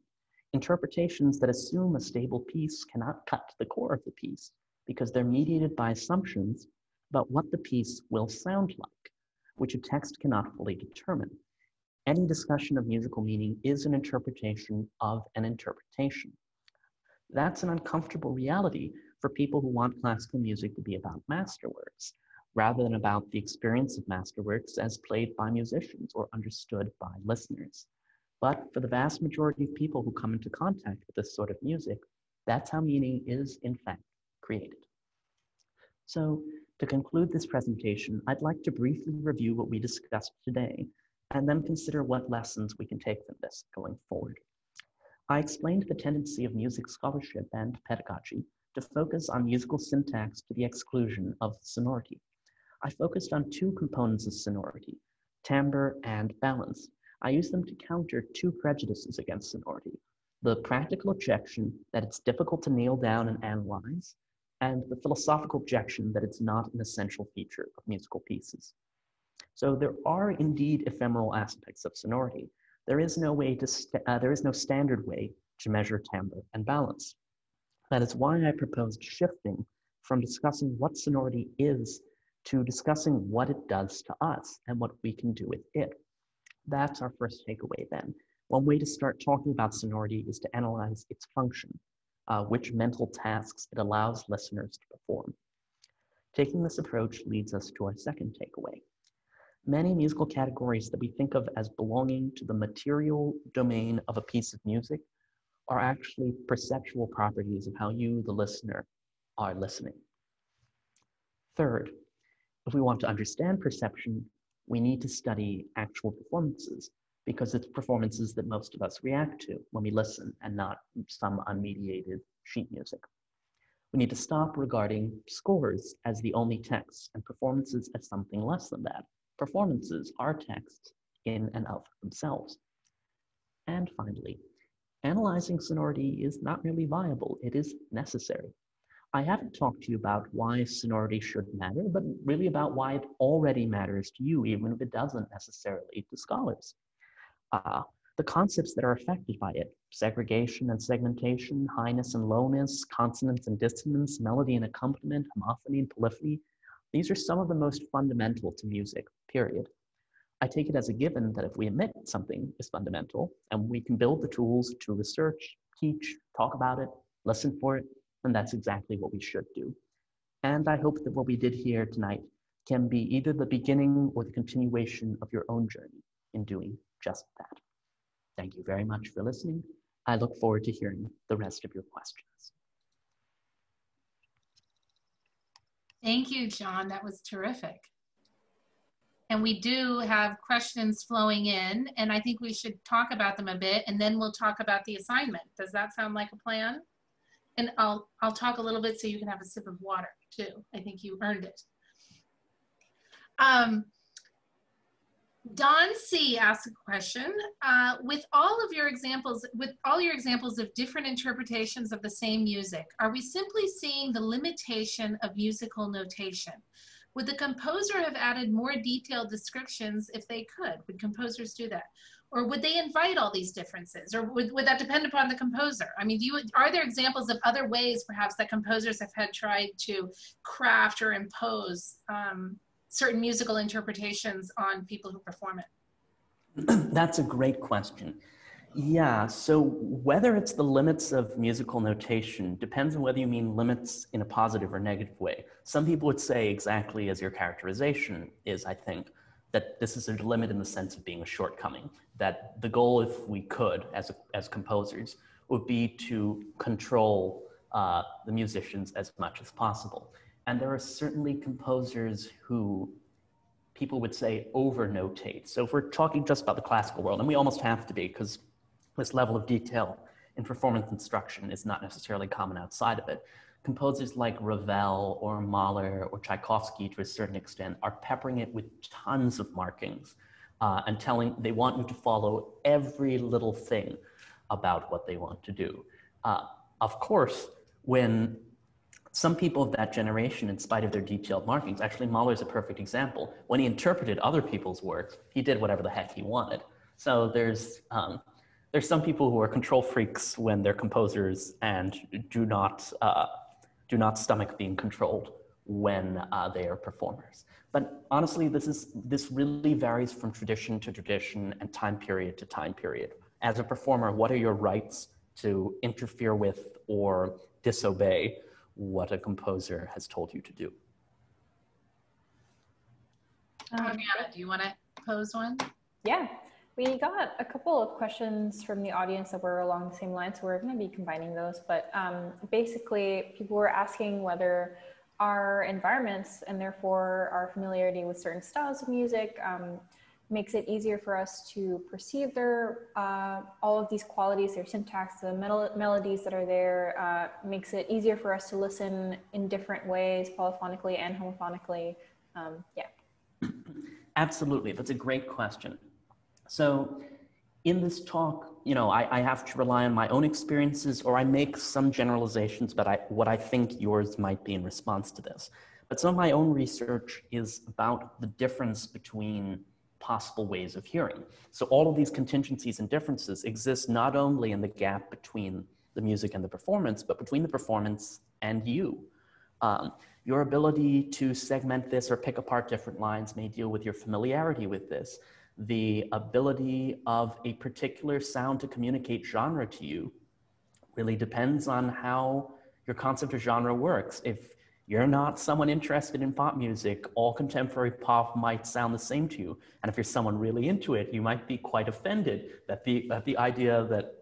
Interpretations that assume a stable piece cannot cut to the core of the piece because they're mediated by assumptions about what the piece will sound like, which a text cannot fully determine. Any discussion of musical meaning is an interpretation of an interpretation. That's an uncomfortable reality for people who want classical music to be about masterworks, rather than about the experience of masterworks as played by musicians or understood by listeners. But for the vast majority of people who come into contact with this sort of music, that's how meaning is, in fact, created. So, to conclude this presentation, I'd like to briefly review what we discussed today and then consider what lessons we can take from this going forward. I explained the tendency of music scholarship and pedagogy to focus on musical syntax to the exclusion of sonority. I focused on two components of sonority, timbre and balance. I used them to counter two prejudices against sonority, the practical objection that it's difficult to nail down and analyze, and the philosophical objection that it's not an essential feature of musical pieces. So there are indeed ephemeral aspects of sonority, there is no way to, uh, there is no standard way to measure timbre and balance. That is why I proposed shifting from discussing what sonority is to discussing what it does to us and what we can do with it. That's our first takeaway then. One way to start talking about sonority is to analyze its function, uh, which mental tasks it allows listeners to perform. Taking this approach leads us to our second takeaway. Many musical categories that we think of as belonging to the material domain of a piece of music are actually perceptual properties of how you, the listener, are listening. Third, if we want to understand perception, we need to study actual performances because it's performances that most of us react to when we listen and not some unmediated sheet music. We need to stop regarding scores as the only text and performances as something less than that performances are texts in and of themselves. And finally, analyzing sonority is not merely viable, it is necessary. I haven't talked to you about why sonority should matter, but really about why it already matters to you, even if it doesn't necessarily to scholars. Uh, the concepts that are affected by it, segregation and segmentation, highness and lowness, consonance and dissonance, melody and accompaniment, homophony and polyphony, these are some of the most fundamental to music, period. I take it as a given that if we admit something is fundamental and we can build the tools to research, teach, talk about it, listen for it, then that's exactly what we should do. And I hope that what we did here tonight can be either the beginning or the continuation of your own journey in doing just that. Thank you very much for listening. I look forward to hearing the rest of your questions. Thank you, John. That was terrific. And we do have questions flowing in, and I think we should talk about them a bit, and then we'll talk about the assignment. Does that sound like a plan? And I'll, I'll talk a little bit so you can have a sip of water too. I think you earned it. Um, Don C asked a question. Uh, with all of your examples, with all your examples of different interpretations of the same music, are we simply seeing the limitation of musical notation? Would the composer have added more detailed descriptions if they could? Would composers do that? Or would they invite all these differences? Or would, would that depend upon the composer? I mean, do you, are there examples of other ways perhaps that composers have had tried to craft or impose um, certain musical interpretations on people who perform it? That's a great question. Yeah, so whether it's the limits of musical notation depends on whether you mean limits in a positive or negative way. Some people would say exactly as your characterization is, I think, that this is a limit in the sense of being a shortcoming, that the goal, if we could, as, a, as composers, would be to control uh, the musicians as much as possible. And there are certainly composers who people would say over notate. So if we're talking just about the classical world, and we almost have to be because this level of detail in performance instruction is not necessarily common outside of it. Composers like Ravel or Mahler or Tchaikovsky to a certain extent are peppering it with tons of markings uh, and telling they want you to follow every little thing about what they want to do. Uh, of course, when some people of that generation, in spite of their detailed markings, actually Mahler is a perfect example. When he interpreted other people's works, he did whatever the heck he wanted. So there's um, there's some people who are control freaks when they're composers and do not uh, do not stomach being controlled when uh, they are performers. But honestly, this is this really varies from tradition to tradition and time period to time period. As a performer, what are your rights to interfere with or disobey what a composer has told you to do? Um, do you want to pose one? Yeah, we got a couple of questions from the audience that were along the same lines. So we're going to be combining those, but um, basically, people were asking whether our environments and therefore our familiarity with certain styles of music um, makes it easier for us to perceive their uh, all of these qualities, their syntax, the mel- melodies that are there, uh, makes it easier for us to listen in different ways, polyphonically and homophonically. Um, yeah. Absolutely, that's a great question. So in this talk, you know, I, I, have to rely on my own experiences or I make some generalizations about I, what I think yours might be in response to this. But some of my own research is about the difference between possible ways of hearing. So all of these contingencies and differences exist not only in the gap between the music and the performance, but between the performance and you. Um, your ability to segment this or pick apart different lines may deal with your familiarity with this the ability of a particular sound to communicate genre to you really depends on how your concept of genre works. If you're not someone interested in pop music, all contemporary pop might sound the same to you. And if you're someone really into it, you might be quite offended that the, that the idea that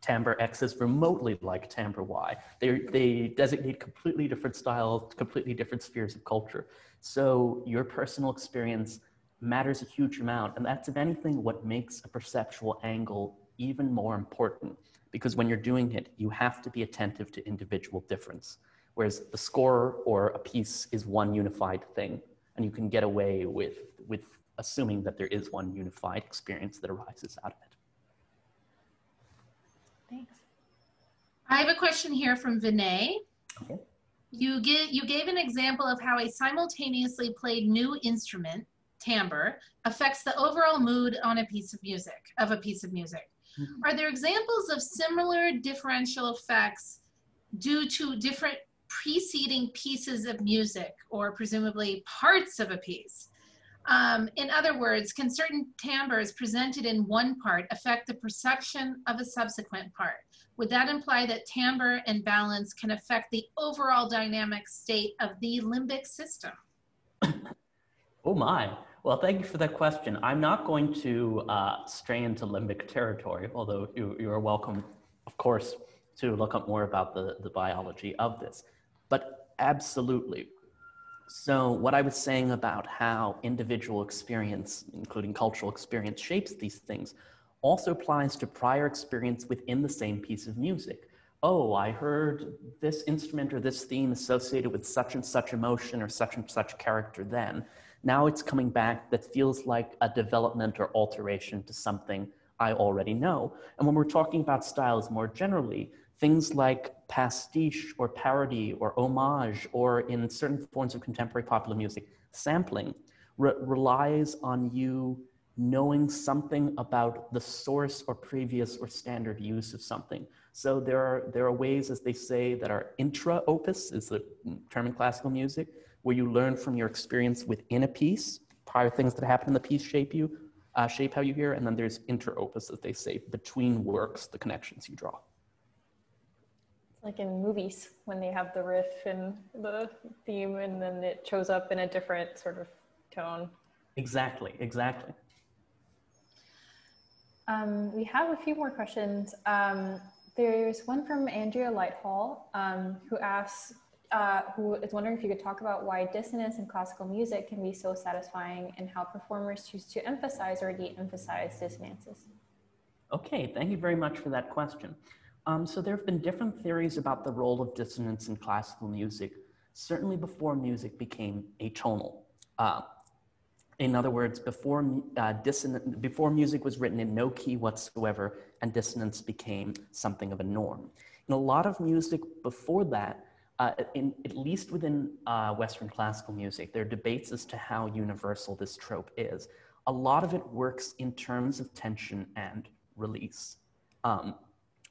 timbre X is remotely like timbre Y. They, they designate completely different styles, completely different spheres of culture. So your personal experience matters a huge amount. And that's, if anything, what makes a perceptual angle even more important. Because when you're doing it, you have to be attentive to individual difference. Whereas the score or a piece is one unified thing, and you can get away with, with assuming that there is one unified experience that arises out of it. Thanks. I have a question here from Vinay. Okay. You, get, you gave an example of how a simultaneously played new instrument timbre affects the overall mood on a piece of music of a piece of music. Mm-hmm. are there examples of similar differential effects due to different preceding pieces of music or presumably parts of a piece? Um, in other words can certain timbres presented in one part affect the perception of a subsequent part? Would that imply that timbre and balance can affect the overall dynamic state of the limbic system oh my well, thank you for that question. I'm not going to uh, stray into limbic territory, although you, you are welcome, of course, to look up more about the, the biology of this. But absolutely. So, what I was saying about how individual experience, including cultural experience, shapes these things also applies to prior experience within the same piece of music. Oh, I heard this instrument or this theme associated with such and such emotion or such and such character then. Now it's coming back that feels like a development or alteration to something I already know. And when we're talking about styles more generally, things like pastiche or parody or homage, or in certain forms of contemporary popular music, sampling, re- relies on you knowing something about the source or previous or standard use of something. So there are, there are ways, as they say, that are intra opus, is the term in classical music, where you learn from your experience within a piece, prior things that happen in the piece shape you, uh, shape how you hear, and then there's interopus, as they say, between works, the connections you draw. Like in movies, when they have the riff and the theme, and then it shows up in a different sort of tone. Exactly, exactly. Um, we have a few more questions. Um, there's one from Andrea Lighthall um, who asks uh, who is wondering if you could talk about why dissonance in classical music can be so satisfying and how performers choose to emphasize or de-emphasize dissonances. Okay, thank you very much for that question. Um, so there have been different theories about the role of dissonance in classical music, certainly before music became atonal. Uh, in other words, before, uh, dissonant, before music was written in no key whatsoever and dissonance became something of a norm. In a lot of music before that, uh, in, at least within uh, Western classical music, there are debates as to how universal this trope is. A lot of it works in terms of tension and release. Um,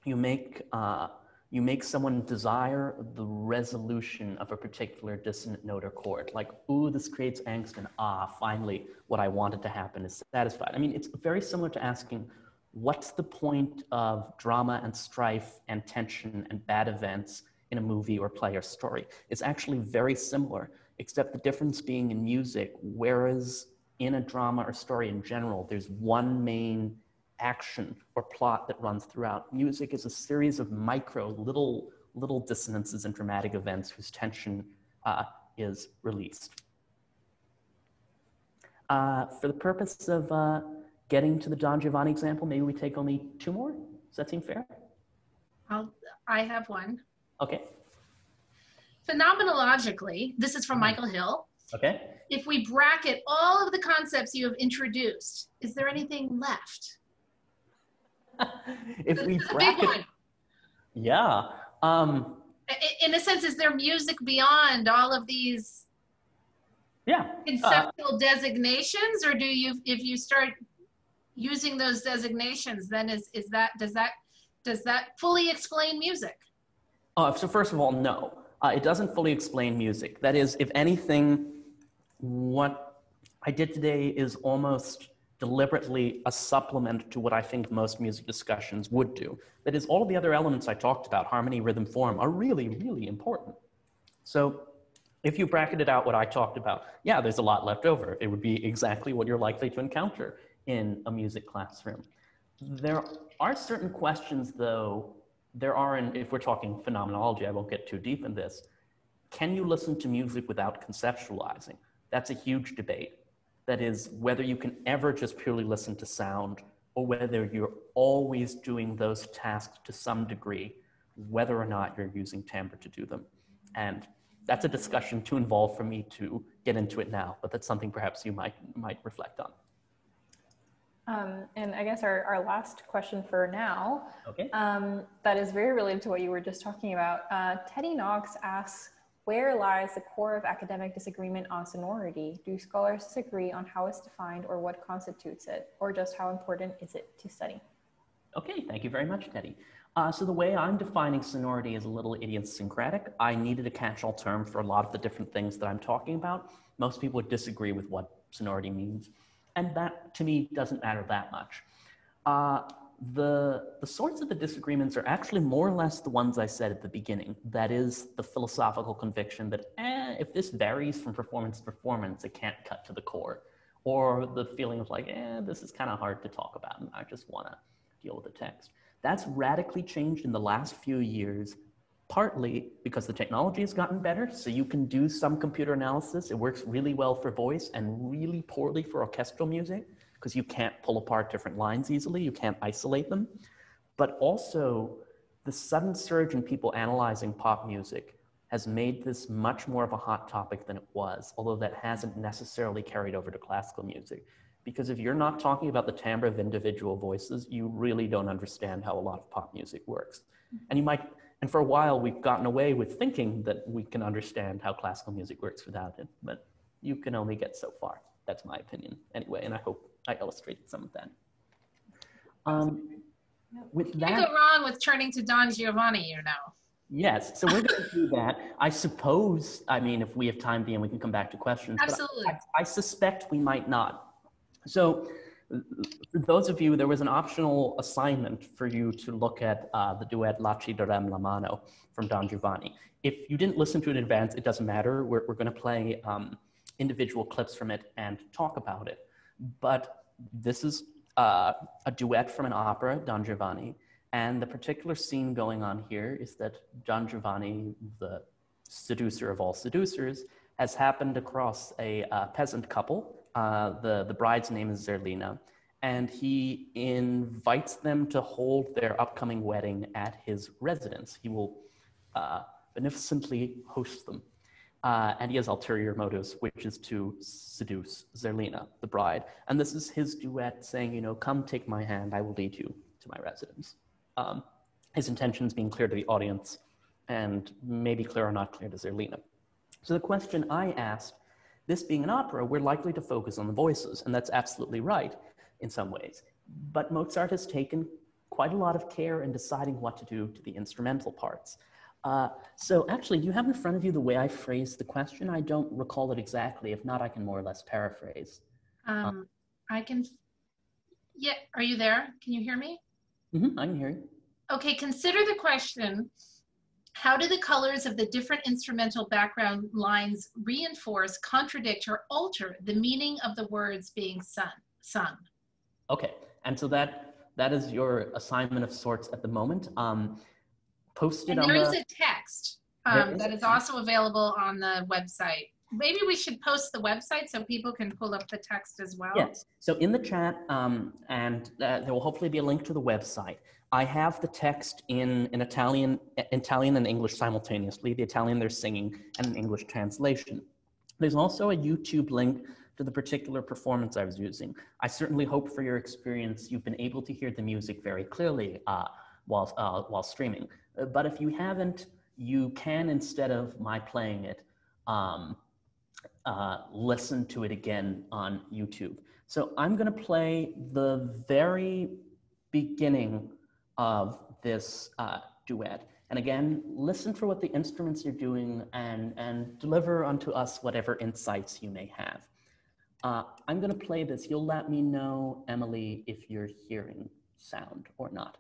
you make uh, you make someone desire the resolution of a particular dissonant note or chord. Like, ooh, this creates angst, and ah, finally, what I wanted to happen is satisfied. I mean, it's very similar to asking, what's the point of drama and strife and tension and bad events in a movie or play or story? It's actually very similar, except the difference being in music, whereas in a drama or story in general, there's one main action or plot that runs throughout. Music is a series of micro, little, little dissonances and dramatic events whose tension uh, is released. Uh, for the purpose of uh, getting to the Don Giovanni example, maybe we take only two more? Does that seem fair? I'll, I have one. Okay. Phenomenologically, this is from Hmm. Michael Hill. Okay. If we bracket all of the concepts you have introduced, is there anything left? if we This big bracket, yeah. Um, In a sense, is there music beyond all of these yeah. conceptual designations, or do you, if you start using those designations, then is is that does that does that fully explain music? Uh, so first of all, no, uh, it doesn't fully explain music. That is, if anything, what I did today is almost deliberately a supplement to what I think most music discussions would do. That is, all of the other elements I talked about, harmony, rhythm, form, are really, really important. So if you bracketed out what I talked about, yeah, there's a lot left over. It would be exactly what you're likely to encounter in a music classroom. There are certain questions, though, there are, in, if we're talking phenomenology, I won't get too deep in this. Can you listen to music without conceptualizing? That's a huge debate. That is, whether you can ever just purely listen to sound or whether you're always doing those tasks to some degree, whether or not you're using timbre to do them. And that's a discussion too involved for me to get into it now, but that's something perhaps you might, might reflect on. Um, and I guess our, our last question for now, Okay. um, that is very related to what you were just talking about. Uh, Teddy Knox asks, where lies the core of academic disagreement on sonority? Do scholars disagree on how it's defined or what constitutes it, or just how important is it to study? Okay, thank you very much, Teddy. Uh, so the way I'm defining sonority is a little idiosyncratic. I needed a catch-all term for a lot of the different things that I'm talking about. Most people would disagree with what sonority means, and that to me doesn't matter that much. Uh, the, the sorts of the disagreements are actually more or less the ones I said at the beginning. That is the philosophical conviction that eh, if this varies from performance to performance, it can't cut to the core. Or the feeling of like, eh, this is kind of hard to talk about, and I just want to deal with the text. That's radically changed in the last few years, partly because the technology has gotten better. So you can do some computer analysis. It works really well for voice and really poorly for orchestral music because you can't pull apart different lines easily. You can't isolate them. But also, the sudden surge in people analyzing pop music has made this much more of a hot topic than it was, although that hasn't necessarily carried over to classical music. Because if you're not talking about the timbre of individual voices, you really don't understand how a lot of pop music works. And you might, and for a while, we've gotten away with thinking that we can understand how classical music works without it, but you can only get so far. That's my opinion, anyway, and I hope I illustrated some of that. Um, with You that, can't go wrong with turning to Don Giovanni, you know. Yes, so we're going to do that. I suppose, I mean, if we have time being, we can come back to questions. but Absolutely. I, I suspect we might not. So, for those of you, there was an optional assignment for you to look at uh, the duet La Ci darem la mano from Don Giovanni. If you didn't listen to it in advance, it doesn't matter. We're, we're going to play um, individual clips from it and talk about it. But this is uh, a duet from an opera, Don Giovanni. And the particular scene going on here is that Don Giovanni, the seducer of all seducers, has happened across a uh, peasant couple. Uh, the, the bride's name is Zerlina. And he invites them to hold their upcoming wedding at his residence. He will uh, beneficently host them. Uh, and he has ulterior motives, which is to seduce Zerlina, the bride. And this is his duet saying, you know, come take my hand, I will lead you to my residence. Um, his intentions being clear to the audience, and maybe clear or not clear to Zerlina. So the question I asked, this being an opera, we're likely to focus on the voices, and that's absolutely right in some ways. But Mozart has taken quite a lot of care in deciding what to do to the instrumental parts. Uh, so actually, you have in front of you the way I phrased the question? I don't recall it exactly. If not, I can more or less paraphrase. Um, I can, yeah, are you there? Can you hear me? Mm-hmm, I can hear you. Okay, consider the question, how do the colors of the different instrumental background lines reinforce, contradict, or alter the meaning of the words being sung? sung? Okay, and so that that is your assignment of sorts at the moment. Um, posted and on there is the, a text um, that is also available on the website. Maybe we should post the website so people can pull up the text as well. Yes. So in the chat, um, and uh, there will hopefully be a link to the website. I have the text in, Italian, Italian and English simultaneously. The Italian they're singing and an English translation. There's also a YouTube link to the particular performance I was using. I certainly hope for your experience you've been able to hear the music very clearly uh, while, uh, while streaming. But if you haven't, you can, instead of my playing it, um, uh, listen to it again on YouTube. So I'm gonna play the very beginning of this uh, duet. And again, listen for what the instruments are doing and, and deliver unto us whatever insights you may have. Uh, I'm gonna play this. You'll let me know, Emily, if you're hearing sound or not.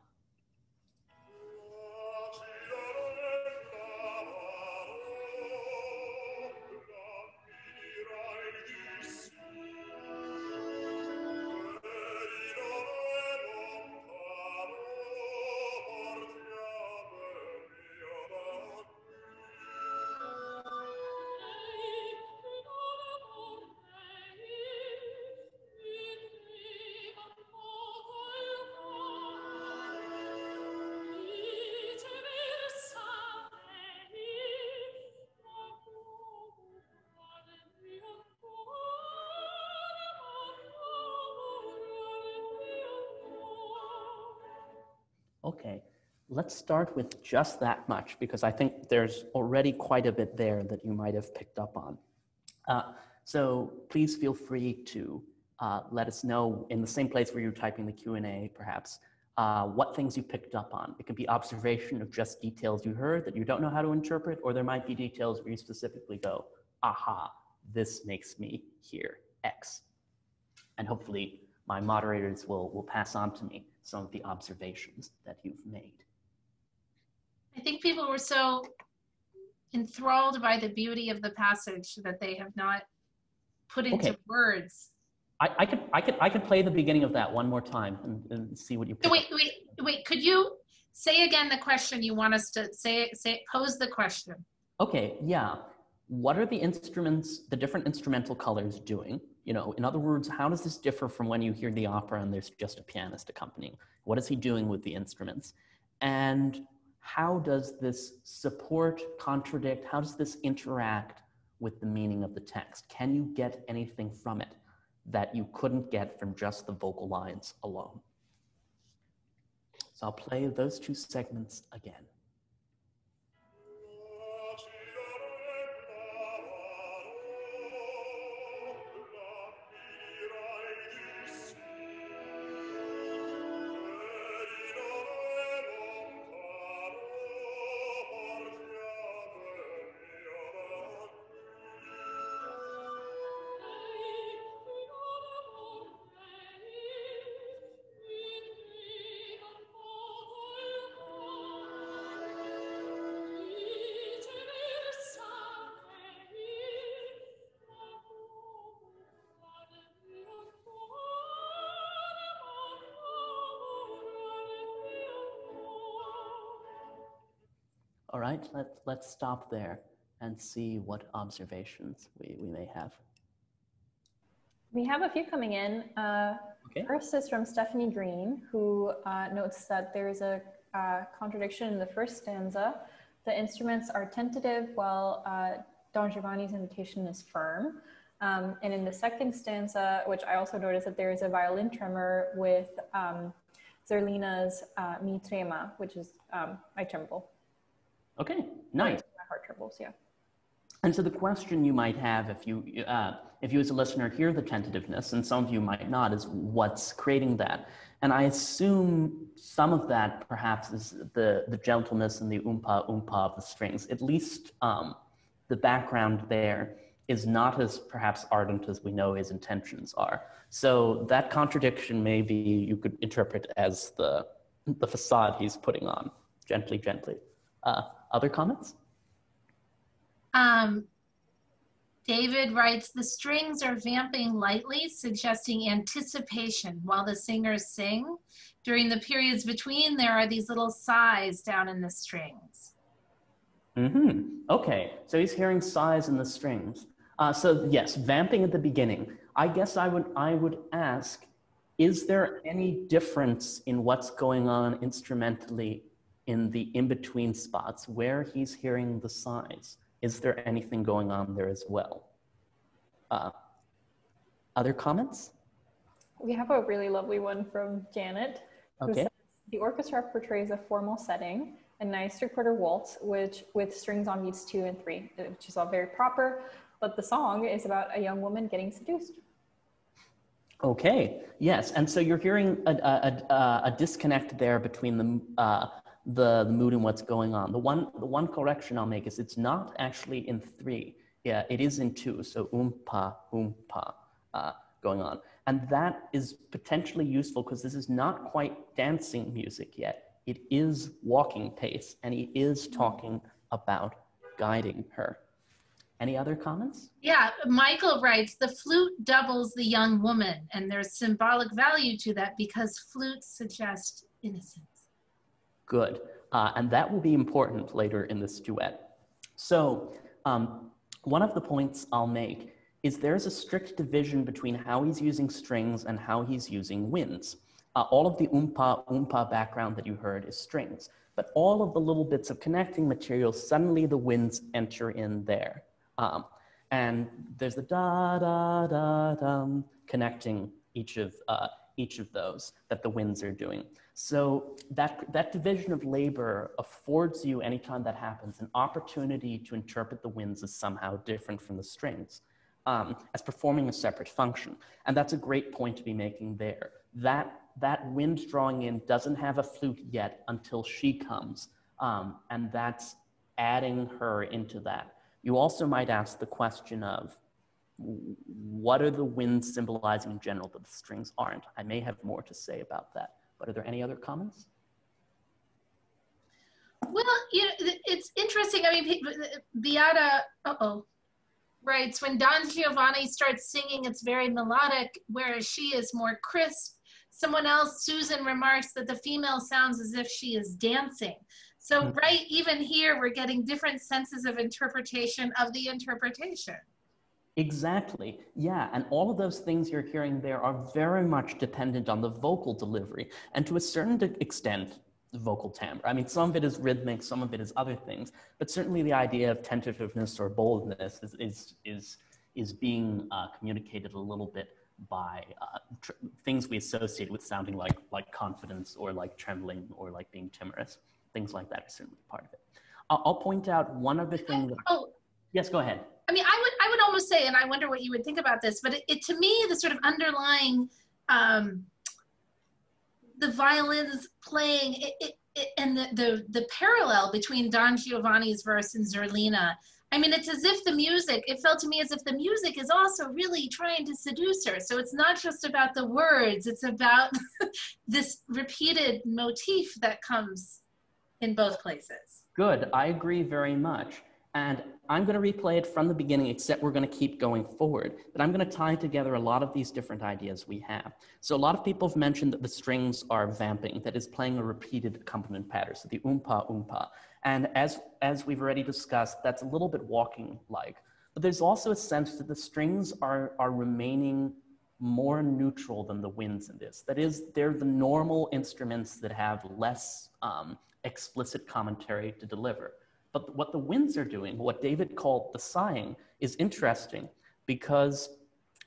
Let's start with just that much because I think there's already quite a bit there that you might have picked up on. Uh, so please feel free to uh, let us know in the same place where you're typing the Q&A perhaps, uh, what things you picked up on. It could be observation of just details you heard that you don't know how to interpret, or there might be details where you specifically go, aha, this makes me hear X. And hopefully my moderators will, will pass on to me some of the observations that you've made. I think people were so enthralled by the beauty of the passage that they have not put into Okay. words. I, I could I could I could play the beginning of that one more time and, and see what you. So wait, wait, wait. Could you say again the question you want us to say? Say pose the question. Okay, yeah. What are the instruments, the different instrumental colors doing? You know, in other words, how does this differ from when you hear the opera and there's just a pianist accompanying? What is he doing with the instruments? And how does this support, contradict, how does this interact with the meaning of the text? Can you get anything from it that you couldn't get from just the vocal lines alone? So I'll play those two segments again. Right, let, let's stop there and see what observations we, we may have. We have a few coming in. Uh, Okay. First is from Stephanie Green, who uh, notes that there is a uh, contradiction in the first stanza. The instruments are tentative while uh, Don Giovanni's invitation is firm. Um, and in the second stanza, which I also noticed that there is a violin tremor with um, Zerlina's uh, Mi Trema, which is um, I tremble. Okay, nice. My heart trembles, yeah. And so the question you might have if you, uh, if you as a listener hear the tentativeness, and some of you might not, is what's creating that? And I assume some of that perhaps is the, the gentleness and the oompa oompa of the strings. At least um, the background there is not as perhaps ardent as we know his intentions are. So that contradiction maybe you could interpret as the, the facade he's putting on, gently, gently. Uh, other comments? Um, David writes, the strings are vamping lightly, suggesting anticipation while the singers sing. During the periods between, there are these little sighs down in the strings. Mm-hmm. Okay, so he's hearing sighs in the strings. Uh, so yes, vamping at the beginning. I guess I would I would ask, is there any difference in what's going on instrumentally in the in-between spots where he's hearing the sighs? Is there anything going on there as well? Uh, other comments? We have a really lovely one from Janet. Okay. Says, the orchestra portrays a formal setting, a nice three-quarter waltz, which with strings on beats two and three, which is all very proper. But the song is about a young woman getting seduced. Okay. Yes, and so you're hearing a, a, a, a disconnect there between the uh, the, the mood and what's going on. The one, the one correction I'll make is it's not actually in three. Yeah, it is in two. So oompa, oompa uh, going on. And that is potentially useful because this is not quite dancing music yet. It is walking pace and he is talking about guiding her. Any other comments? Yeah, Michael writes the flute doubles the young woman, and there's symbolic value to that because flutes suggest innocence. Good. Uh, and that will be important later in this duet. So um, one of the points I'll make is there's a strict division between how he's using strings and how he's using winds. Uh, all of the oompa oompa background that you heard is strings, but all of the little bits of connecting material, suddenly the winds enter in there. Um, and there's the da da da dum connecting each of uh, each of those that the winds are doing. So that, that division of labor affords you, anytime that happens, an opportunity to interpret the winds as somehow different from the strings, um, as performing a separate function. And that's a great point to be making there. That, that wind drawing in doesn't have a flute yet until she comes, um, and that's adding her into that. You also might ask the question of, what are the winds symbolizing in general that the strings aren't? I may have more to say about that. But are there any other comments? Well, you know, it's interesting. I mean, Beata, uh-oh, writes, when Don Giovanni starts singing, it's very melodic, whereas she is more crisp. Someone else, Susan, remarks that the female sounds as if she is dancing. So, mm-hmm. right, even here, we're getting different senses of interpretation of the interpretation. Exactly. Yeah. And all of those things you're hearing there are very much dependent on the vocal delivery and to a certain extent, the vocal timbre. I mean, some of it is rhythmic, some of it is other things, but certainly the idea of tentativeness or boldness is, is, is, is being uh, communicated a little bit by uh, tr- things we associate with sounding like, like confidence or like trembling or like being timorous. Things like that are certainly part of it. I'll, I'll point out one other thing. That, oh, yes, go ahead. I mean, I would almost say, and I wonder what you would think about this, but it, it to me the sort of underlying um, the violins playing it, it, it, and the, the the parallel between Don Giovanni's verse and Zerlina. I mean, it's as if the music, it felt to me as if the music is also really trying to seduce her. So it's not just about the words, it's about this repeated motif that comes in both places. Good. I agree very much. And I'm going to replay it from the beginning, except we're going to keep going forward. But I'm going to tie together a lot of these different ideas we have. So a lot of people have mentioned that the strings are vamping, that is playing a repeated accompaniment pattern, so the oompa oompa. And as, as we've already discussed, that's a little bit walking-like. But there's also a sense that the strings are, are remaining more neutral than the winds in this. That is, they're the normal instruments that have less um, explicit commentary to deliver. But what the winds are doing, what David called the sighing, is interesting because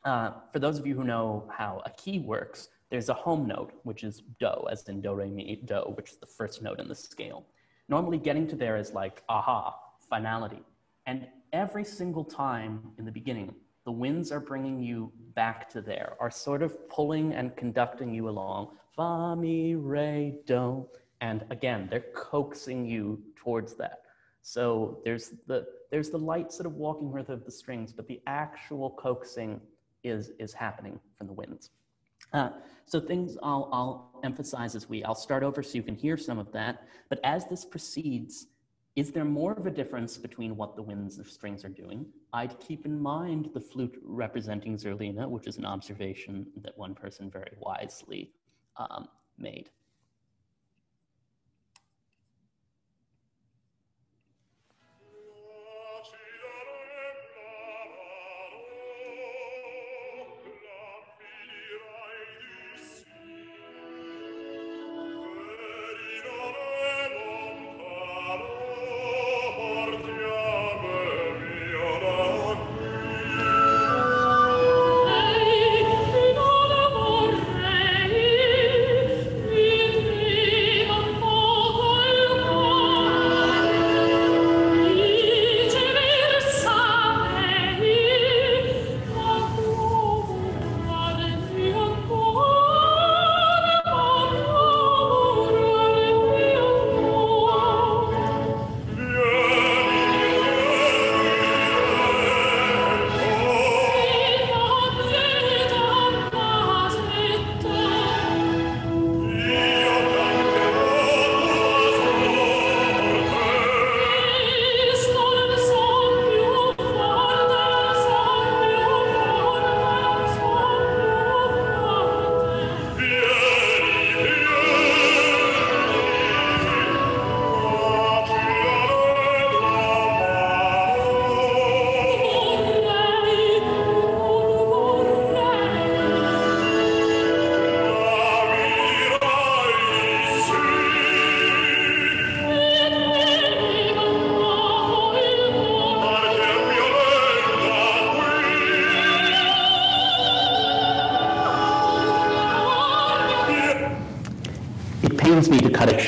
uh, for those of you who know how a key works, there's a home note, which is do, as in do, re, mi, do, which is the first note in the scale. Normally, getting to there is like, aha, finality. And every single time in the beginning, the winds are bringing you back to there, are sort of pulling and conducting you along. Fa, mi, re, do. And again, they're coaxing you towards that. So there's the, there's the light sort of walking rhythm of the strings, but the actual coaxing is, is happening from the winds. Uh, so things I'll, I'll emphasize as we, I'll start over so you can hear some of that, but as this proceeds, is there more of a difference between what the winds and strings are doing? I'd keep in mind the flute representing Zerlina, which is an observation that one person very wisely um, made.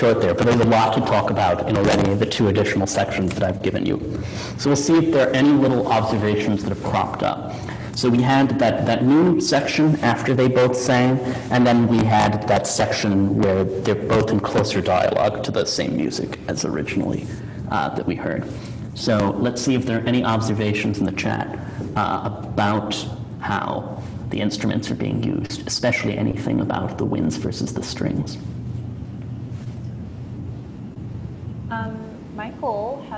Short there, but there's a lot to talk about in already the two additional sections that I've given you. So we'll see if there are any little observations that have cropped up. So we had that, that new section after they both sang, and then we had that section where they're both in closer dialogue to the same music as originally uh, that we heard. So let's see if there are any observations in the chat uh, about how the instruments are being used, especially anything about the winds versus the strings.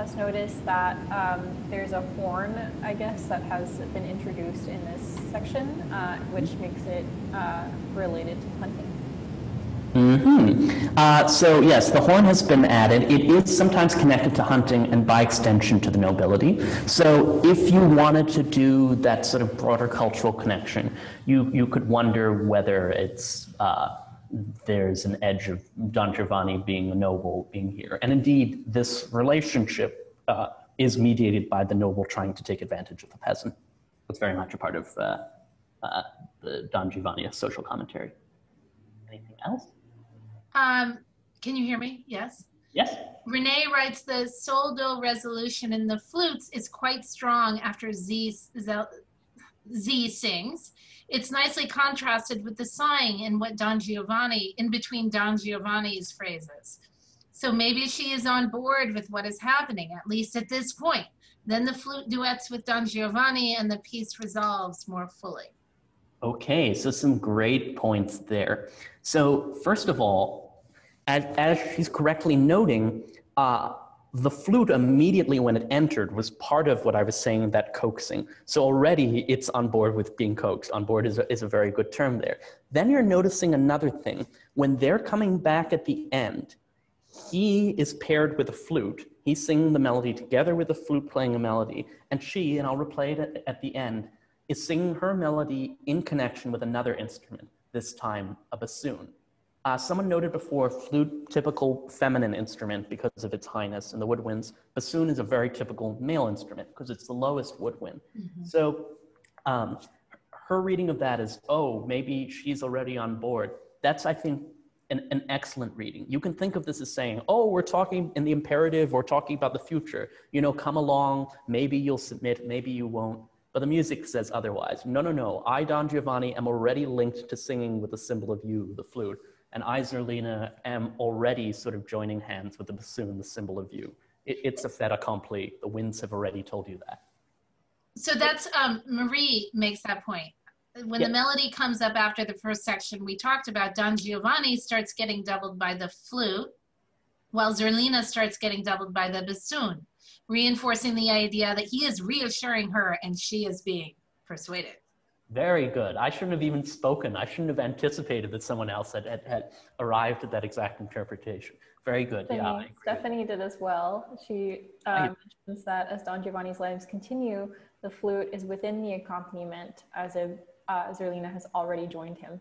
has noticed that um, there's a horn, I guess, that has been introduced in this section, uh, which makes it uh, related to hunting. Mm-hmm. Uh, so yes, the horn has been added. It is sometimes connected to hunting and by extension to the nobility. So if you wanted to do that sort of broader cultural connection, you, you could wonder whether it's uh, there's an edge of Don Giovanni being a noble being here. And indeed, this relationship uh, is mediated by the noble trying to take advantage of the peasant. It's very much a part of uh, uh, the Don Giovanni social commentary. Anything else? Um, can you hear me? Yes. Yes. Renee writes the soldo resolution in the flutes is quite strong after Z, Z sings. It's nicely contrasted with the sighing in what Don Giovanni, in between Don Giovanni's phrases. So maybe she is on board with what is happening, at least at this point. Then the flute duets with Don Giovanni and the piece resolves more fully. Okay, so some great points there. So, first of all, as, as she's correctly noting, uh, the flute immediately when it entered was part of what I was saying that coaxing. So already it's on board with being coaxed. On board is a, is a very good term there. Then you're noticing another thing. When they're coming back at the end, he is paired with a flute. He's singing the melody together with the flute playing a melody. And she, and I'll replay it at, the end, is singing her melody in connection with another instrument, this time a bassoon. Uh, someone noted before, flute, typical feminine instrument because of its highness and the woodwinds. Bassoon is a very typical male instrument because it's the lowest woodwind. Mm-hmm. So um, her reading of that is, oh, maybe she's already on board. That's, I think, an, an excellent reading. You can think of this as saying, oh, we're talking in the imperative, we're talking about the future. You know, come along, maybe you'll submit, maybe you won't. But the music says otherwise. No, no, no. I, Don Giovanni, am already linked to singing with the symbol of you, the flute. And I, Zerlina, am already sort of joining hands with the bassoon, the symbol of you. It, it's a fait accompli. The winds have already told you that. So that's, um, Marie makes that point. When the melody comes up after the first section we talked about, Don Giovanni starts getting doubled by the flute, while Zerlina starts getting doubled by the bassoon reinforcing the idea that he is reassuring her and she is being persuaded. Very good. I shouldn't have even spoken. I shouldn't have anticipated that someone else had, had, had arrived at that exact interpretation. Very good. Stephanie, yeah, Stephanie did as well. She uh, mentions that as Don Giovanni's lives continue, the flute is within the accompaniment as if uh, Zerlina has already joined him.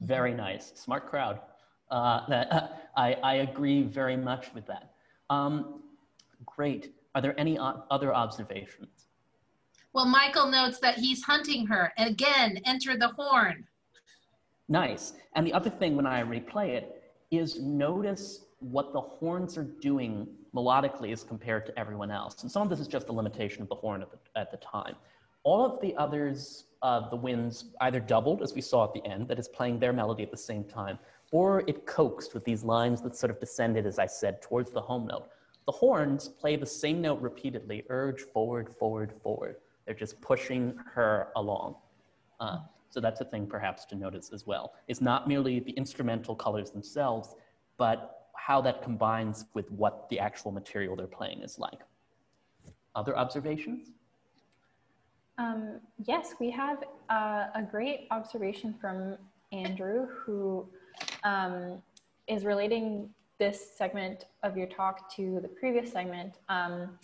Very nice. Smart crowd. Uh, that, uh, I, I agree very much with that. Um, great. Are there any other observations? Well, Michael notes that he's hunting her. Again, enter the horn. Nice. And the other thing when I replay it is notice what the horns are doing melodically as compared to everyone else. And some of this is just a limitation of the horn at the, at the time. All of the others, uh, the winds either doubled, as we saw at the end, that is playing their melody at the same time, or it coaxed with these lines that sort of descended, as I said, towards the home note. The horns play the same note repeatedly, urge forward, forward, forward. They're just pushing her along. Uh, so that's a thing perhaps to notice as well. It's not merely the instrumental colors themselves, but how that combines with what the actual material they're playing is like. Other observations? Um, yes, we have uh, a great observation from Andrew who um, is relating this segment of your talk to the previous segment, um,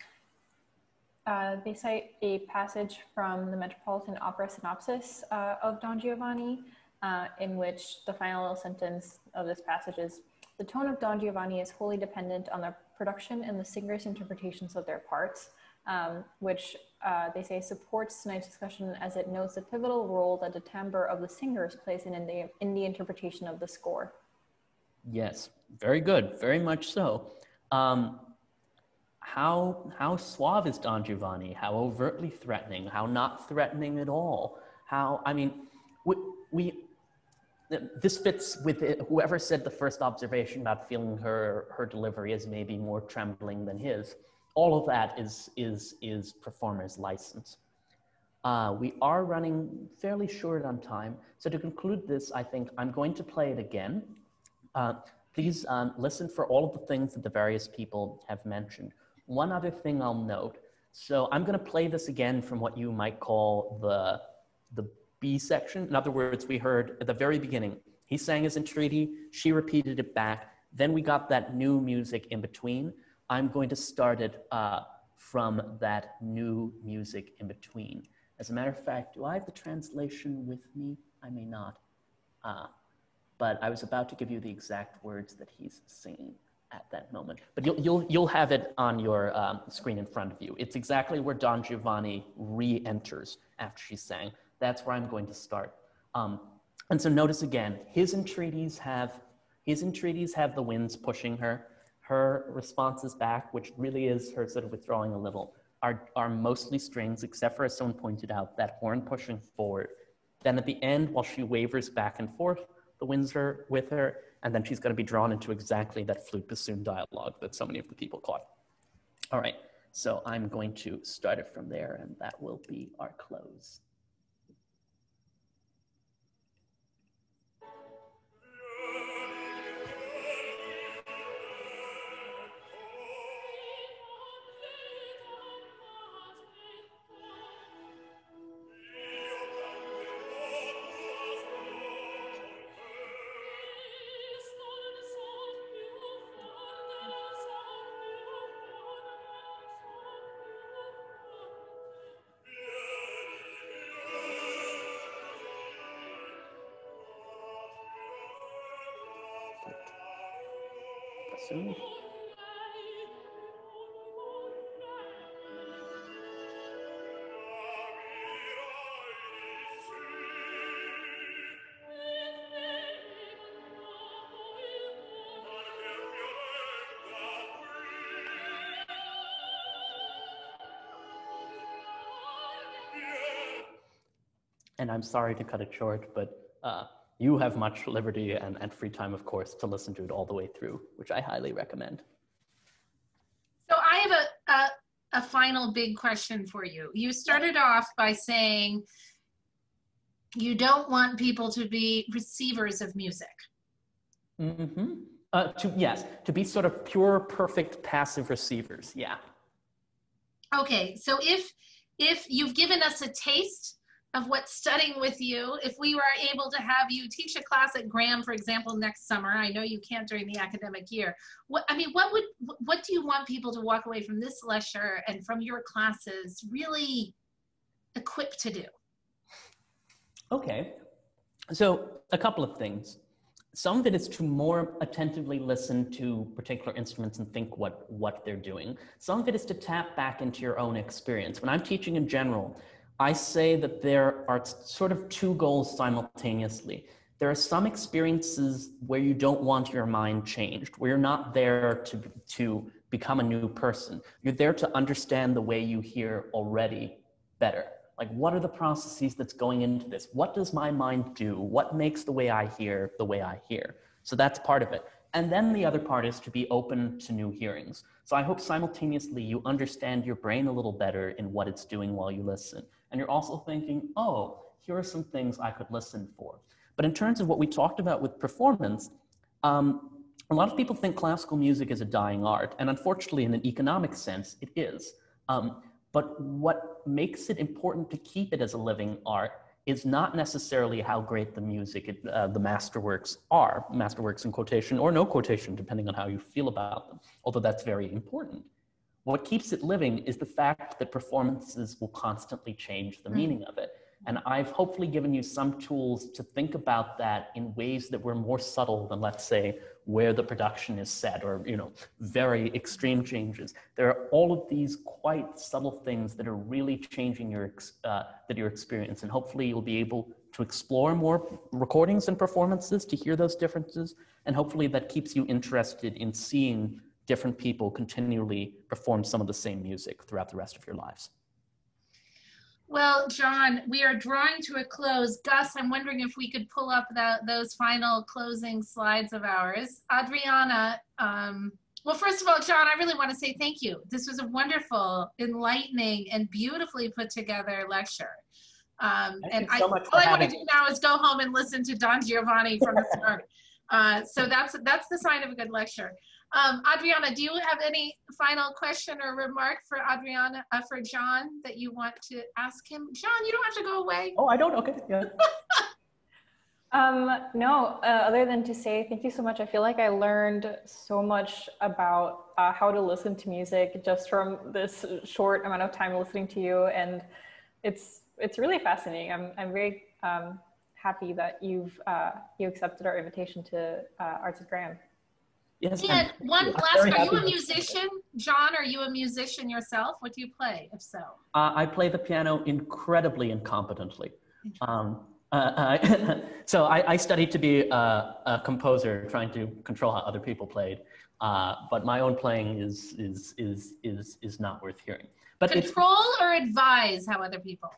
uh, they cite a passage from the Metropolitan Opera synopsis uh, of Don Giovanni, uh, in which the final sentence of this passage is The tone of Don Giovanni is wholly dependent on the production and the singer's interpretations of their parts, um, which uh, they say supports tonight's discussion as it notes the pivotal role that the timbre of the singers plays in, in, the, in the interpretation of the score. Yes, very good, very much so. Um, how how suave is Don Giovanni? How overtly threatening? How not threatening at all? How I mean, we, we this fits with it. whoever said the first observation about feeling her her delivery is maybe more trembling than his. All of that is is is performer's license. Uh, we are running fairly short on time, so to conclude this, I think I'm going to play it again. Uh, please um, listen for all of the things that the various people have mentioned. One other thing I'll note. So I'm going to play this again from what you might call the, the B section. In other words, we heard at the very beginning, he sang his entreaty, she repeated it back. Then we got that new music in between. I'm going to start it uh, from that new music in between. As a matter of fact, do I have the translation with me? I may not. Uh, but I was about to give you the exact words that he's singing at that moment. But you'll, you'll, you'll have it on your um, screen in front of you. It's exactly where Don Giovanni re-enters after she sang. That's where I'm going to start. Um, and so notice again, his entreaties have, his entreaties have the winds pushing her. Her responses back, which really is her sort of withdrawing a little, are, are mostly strings, except for as someone pointed out, that horn pushing forward. Then at the end, while she wavers back and forth, the Windsor with her, and then she's going to be drawn into exactly that flute bassoon dialogue that so many of the people caught. All right, so I'm going to start it from there, and that will be our close. And I'm sorry to cut it short, but uh, you have much liberty and, and free time, of course, to listen to it all the way through, which I highly recommend. So I have a, a, a final big question for you. You started off by saying you don't want people to be receivers of music. Mm-hmm. Uh, to yes, to be sort of pure, perfect passive receivers. Yeah. Okay, so if if you've given us a taste of what studying with you, if we were able to have you teach a class at Graham, for example, next summer, I know you can't during the academic year. What I mean, what would what do you want people to walk away from this lecture and from your classes really equipped to do? Okay, so a couple of things. Some of it is to more attentively listen to particular instruments and think what, what they're doing. Some of it is to tap back into your own experience. When I'm teaching in general, I say that there are sort of two goals simultaneously. There are some experiences where you don't want your mind changed, where you're not there to, to become a new person. You're there to understand the way you hear already better. Like, what are the processes that's going into this? What does my mind do? What makes the way I hear the way I hear? So that's part of it. And then the other part is to be open to new hearings. So I hope simultaneously you understand your brain a little better in what it's doing while you listen. And you're also thinking, oh, here are some things I could listen for. But in terms of what we talked about with performance, um, a lot of people think classical music is a dying art. And unfortunately, in an economic sense, it is. Um, but what makes it important to keep it as a living art is not necessarily how great the music, uh, the masterworks are, masterworks in quotation or no quotation, depending on how you feel about them, although that's very important. What keeps it living is the fact that performances will constantly change the mm. meaning of it. And I've hopefully given you some tools to think about that in ways that were more subtle than, let's say, where the production is set or, you know, very extreme changes. There are all of these quite subtle things that are really changing your, uh, that your experience. And hopefully you'll be able to explore more recordings and performances to hear those differences. And hopefully that keeps you interested in seeing different people continually perform some of the same music throughout the rest of your lives. Well, John, we are drawing to a close. Gus, I'm wondering if we could pull up those final closing slides of ours. Adriana, um, well, first of all, John, I really want to say thank you. This was a wonderful, enlightening, and beautifully put together lecture. Um, and I, all I want to do now is go home and listen to Don Giovanni from the start. Uh, so that's that's the sign of a good lecture. Um, Adriana, do you have any final question or remark for Adriana, uh, for John that you want to ask him? John, you don't have to go away. Oh, I don't, okay, yeah. um, no, uh, other than to say thank you so much. I feel like I learned so much about uh, how to listen to music just from this short amount of time listening to you. And it's, it's really fascinating. I'm, I'm very um, happy that you've, uh, you accepted our invitation to uh, Arts at Graham. Yes. And one last, are you a musician? John, are you a musician yourself? What do you play, if so? Uh, I play the piano incredibly incompetently. Um, uh, uh, so I, I, studied to be a, a, composer, trying to control how other people played. Uh, but my own playing is, is, is, is, is not worth hearing. But control or advise how other people?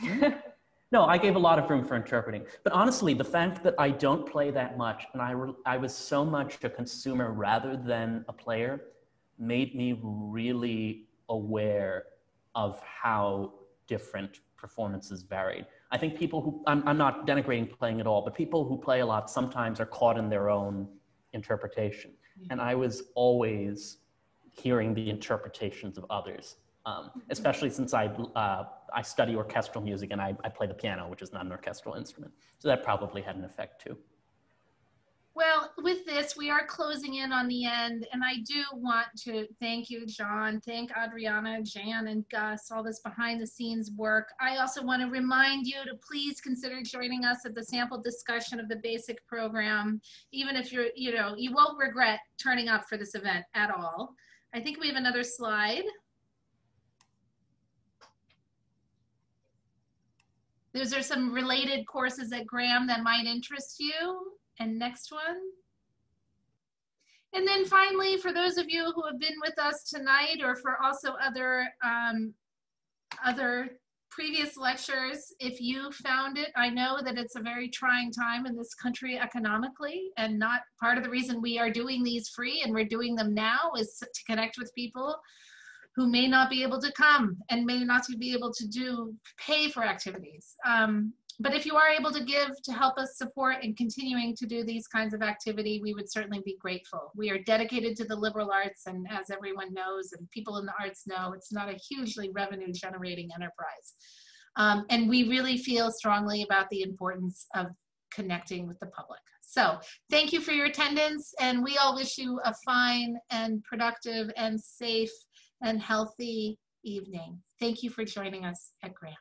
No, I gave a lot of room for interpreting. But honestly, the fact that I don't play that much and I, I was so much a consumer rather than a player made me really aware of how different performances varied. I think people who, I'm, I'm not denigrating playing at all, but people who play a lot sometimes are caught in their own interpretation. Mm-hmm. And I was always hearing the interpretations of others, um, especially since I uh, I study orchestral music and I, I play the piano, which is not an orchestral instrument. So that probably had an effect too. Well, with this, we are closing in on the end, and I do want to thank you, John, thank Adriana, Jan, and Gus, all this behind the scenes work. I also want to remind you to please consider joining us at the sample discussion of the basic program, even if you're, you know, you won't regret turning up for this event at all. I think we have another slide. Those are some related courses at Graham that might interest you. And next one. And then finally, for those of you who have been with us tonight or for also other, um, other previous lectures, if you found it, I know that it's a very trying time in this country economically, and not part of the reason we are doing these free and we're doing them now is to connect with people who may not be able to come and may not be able to do pay for activities. Um, but if you are able to give to help us support and continuing to do these kinds of activity, we would certainly be grateful. We are dedicated to the liberal arts, and as everyone knows, and people in the arts know, it's not a hugely revenue generating enterprise. Um, and we really feel strongly about the importance of connecting with the public. So thank you for your attendance, and we all wish you a fine and productive and safe and healthy evening. Thank you for joining us at Graham.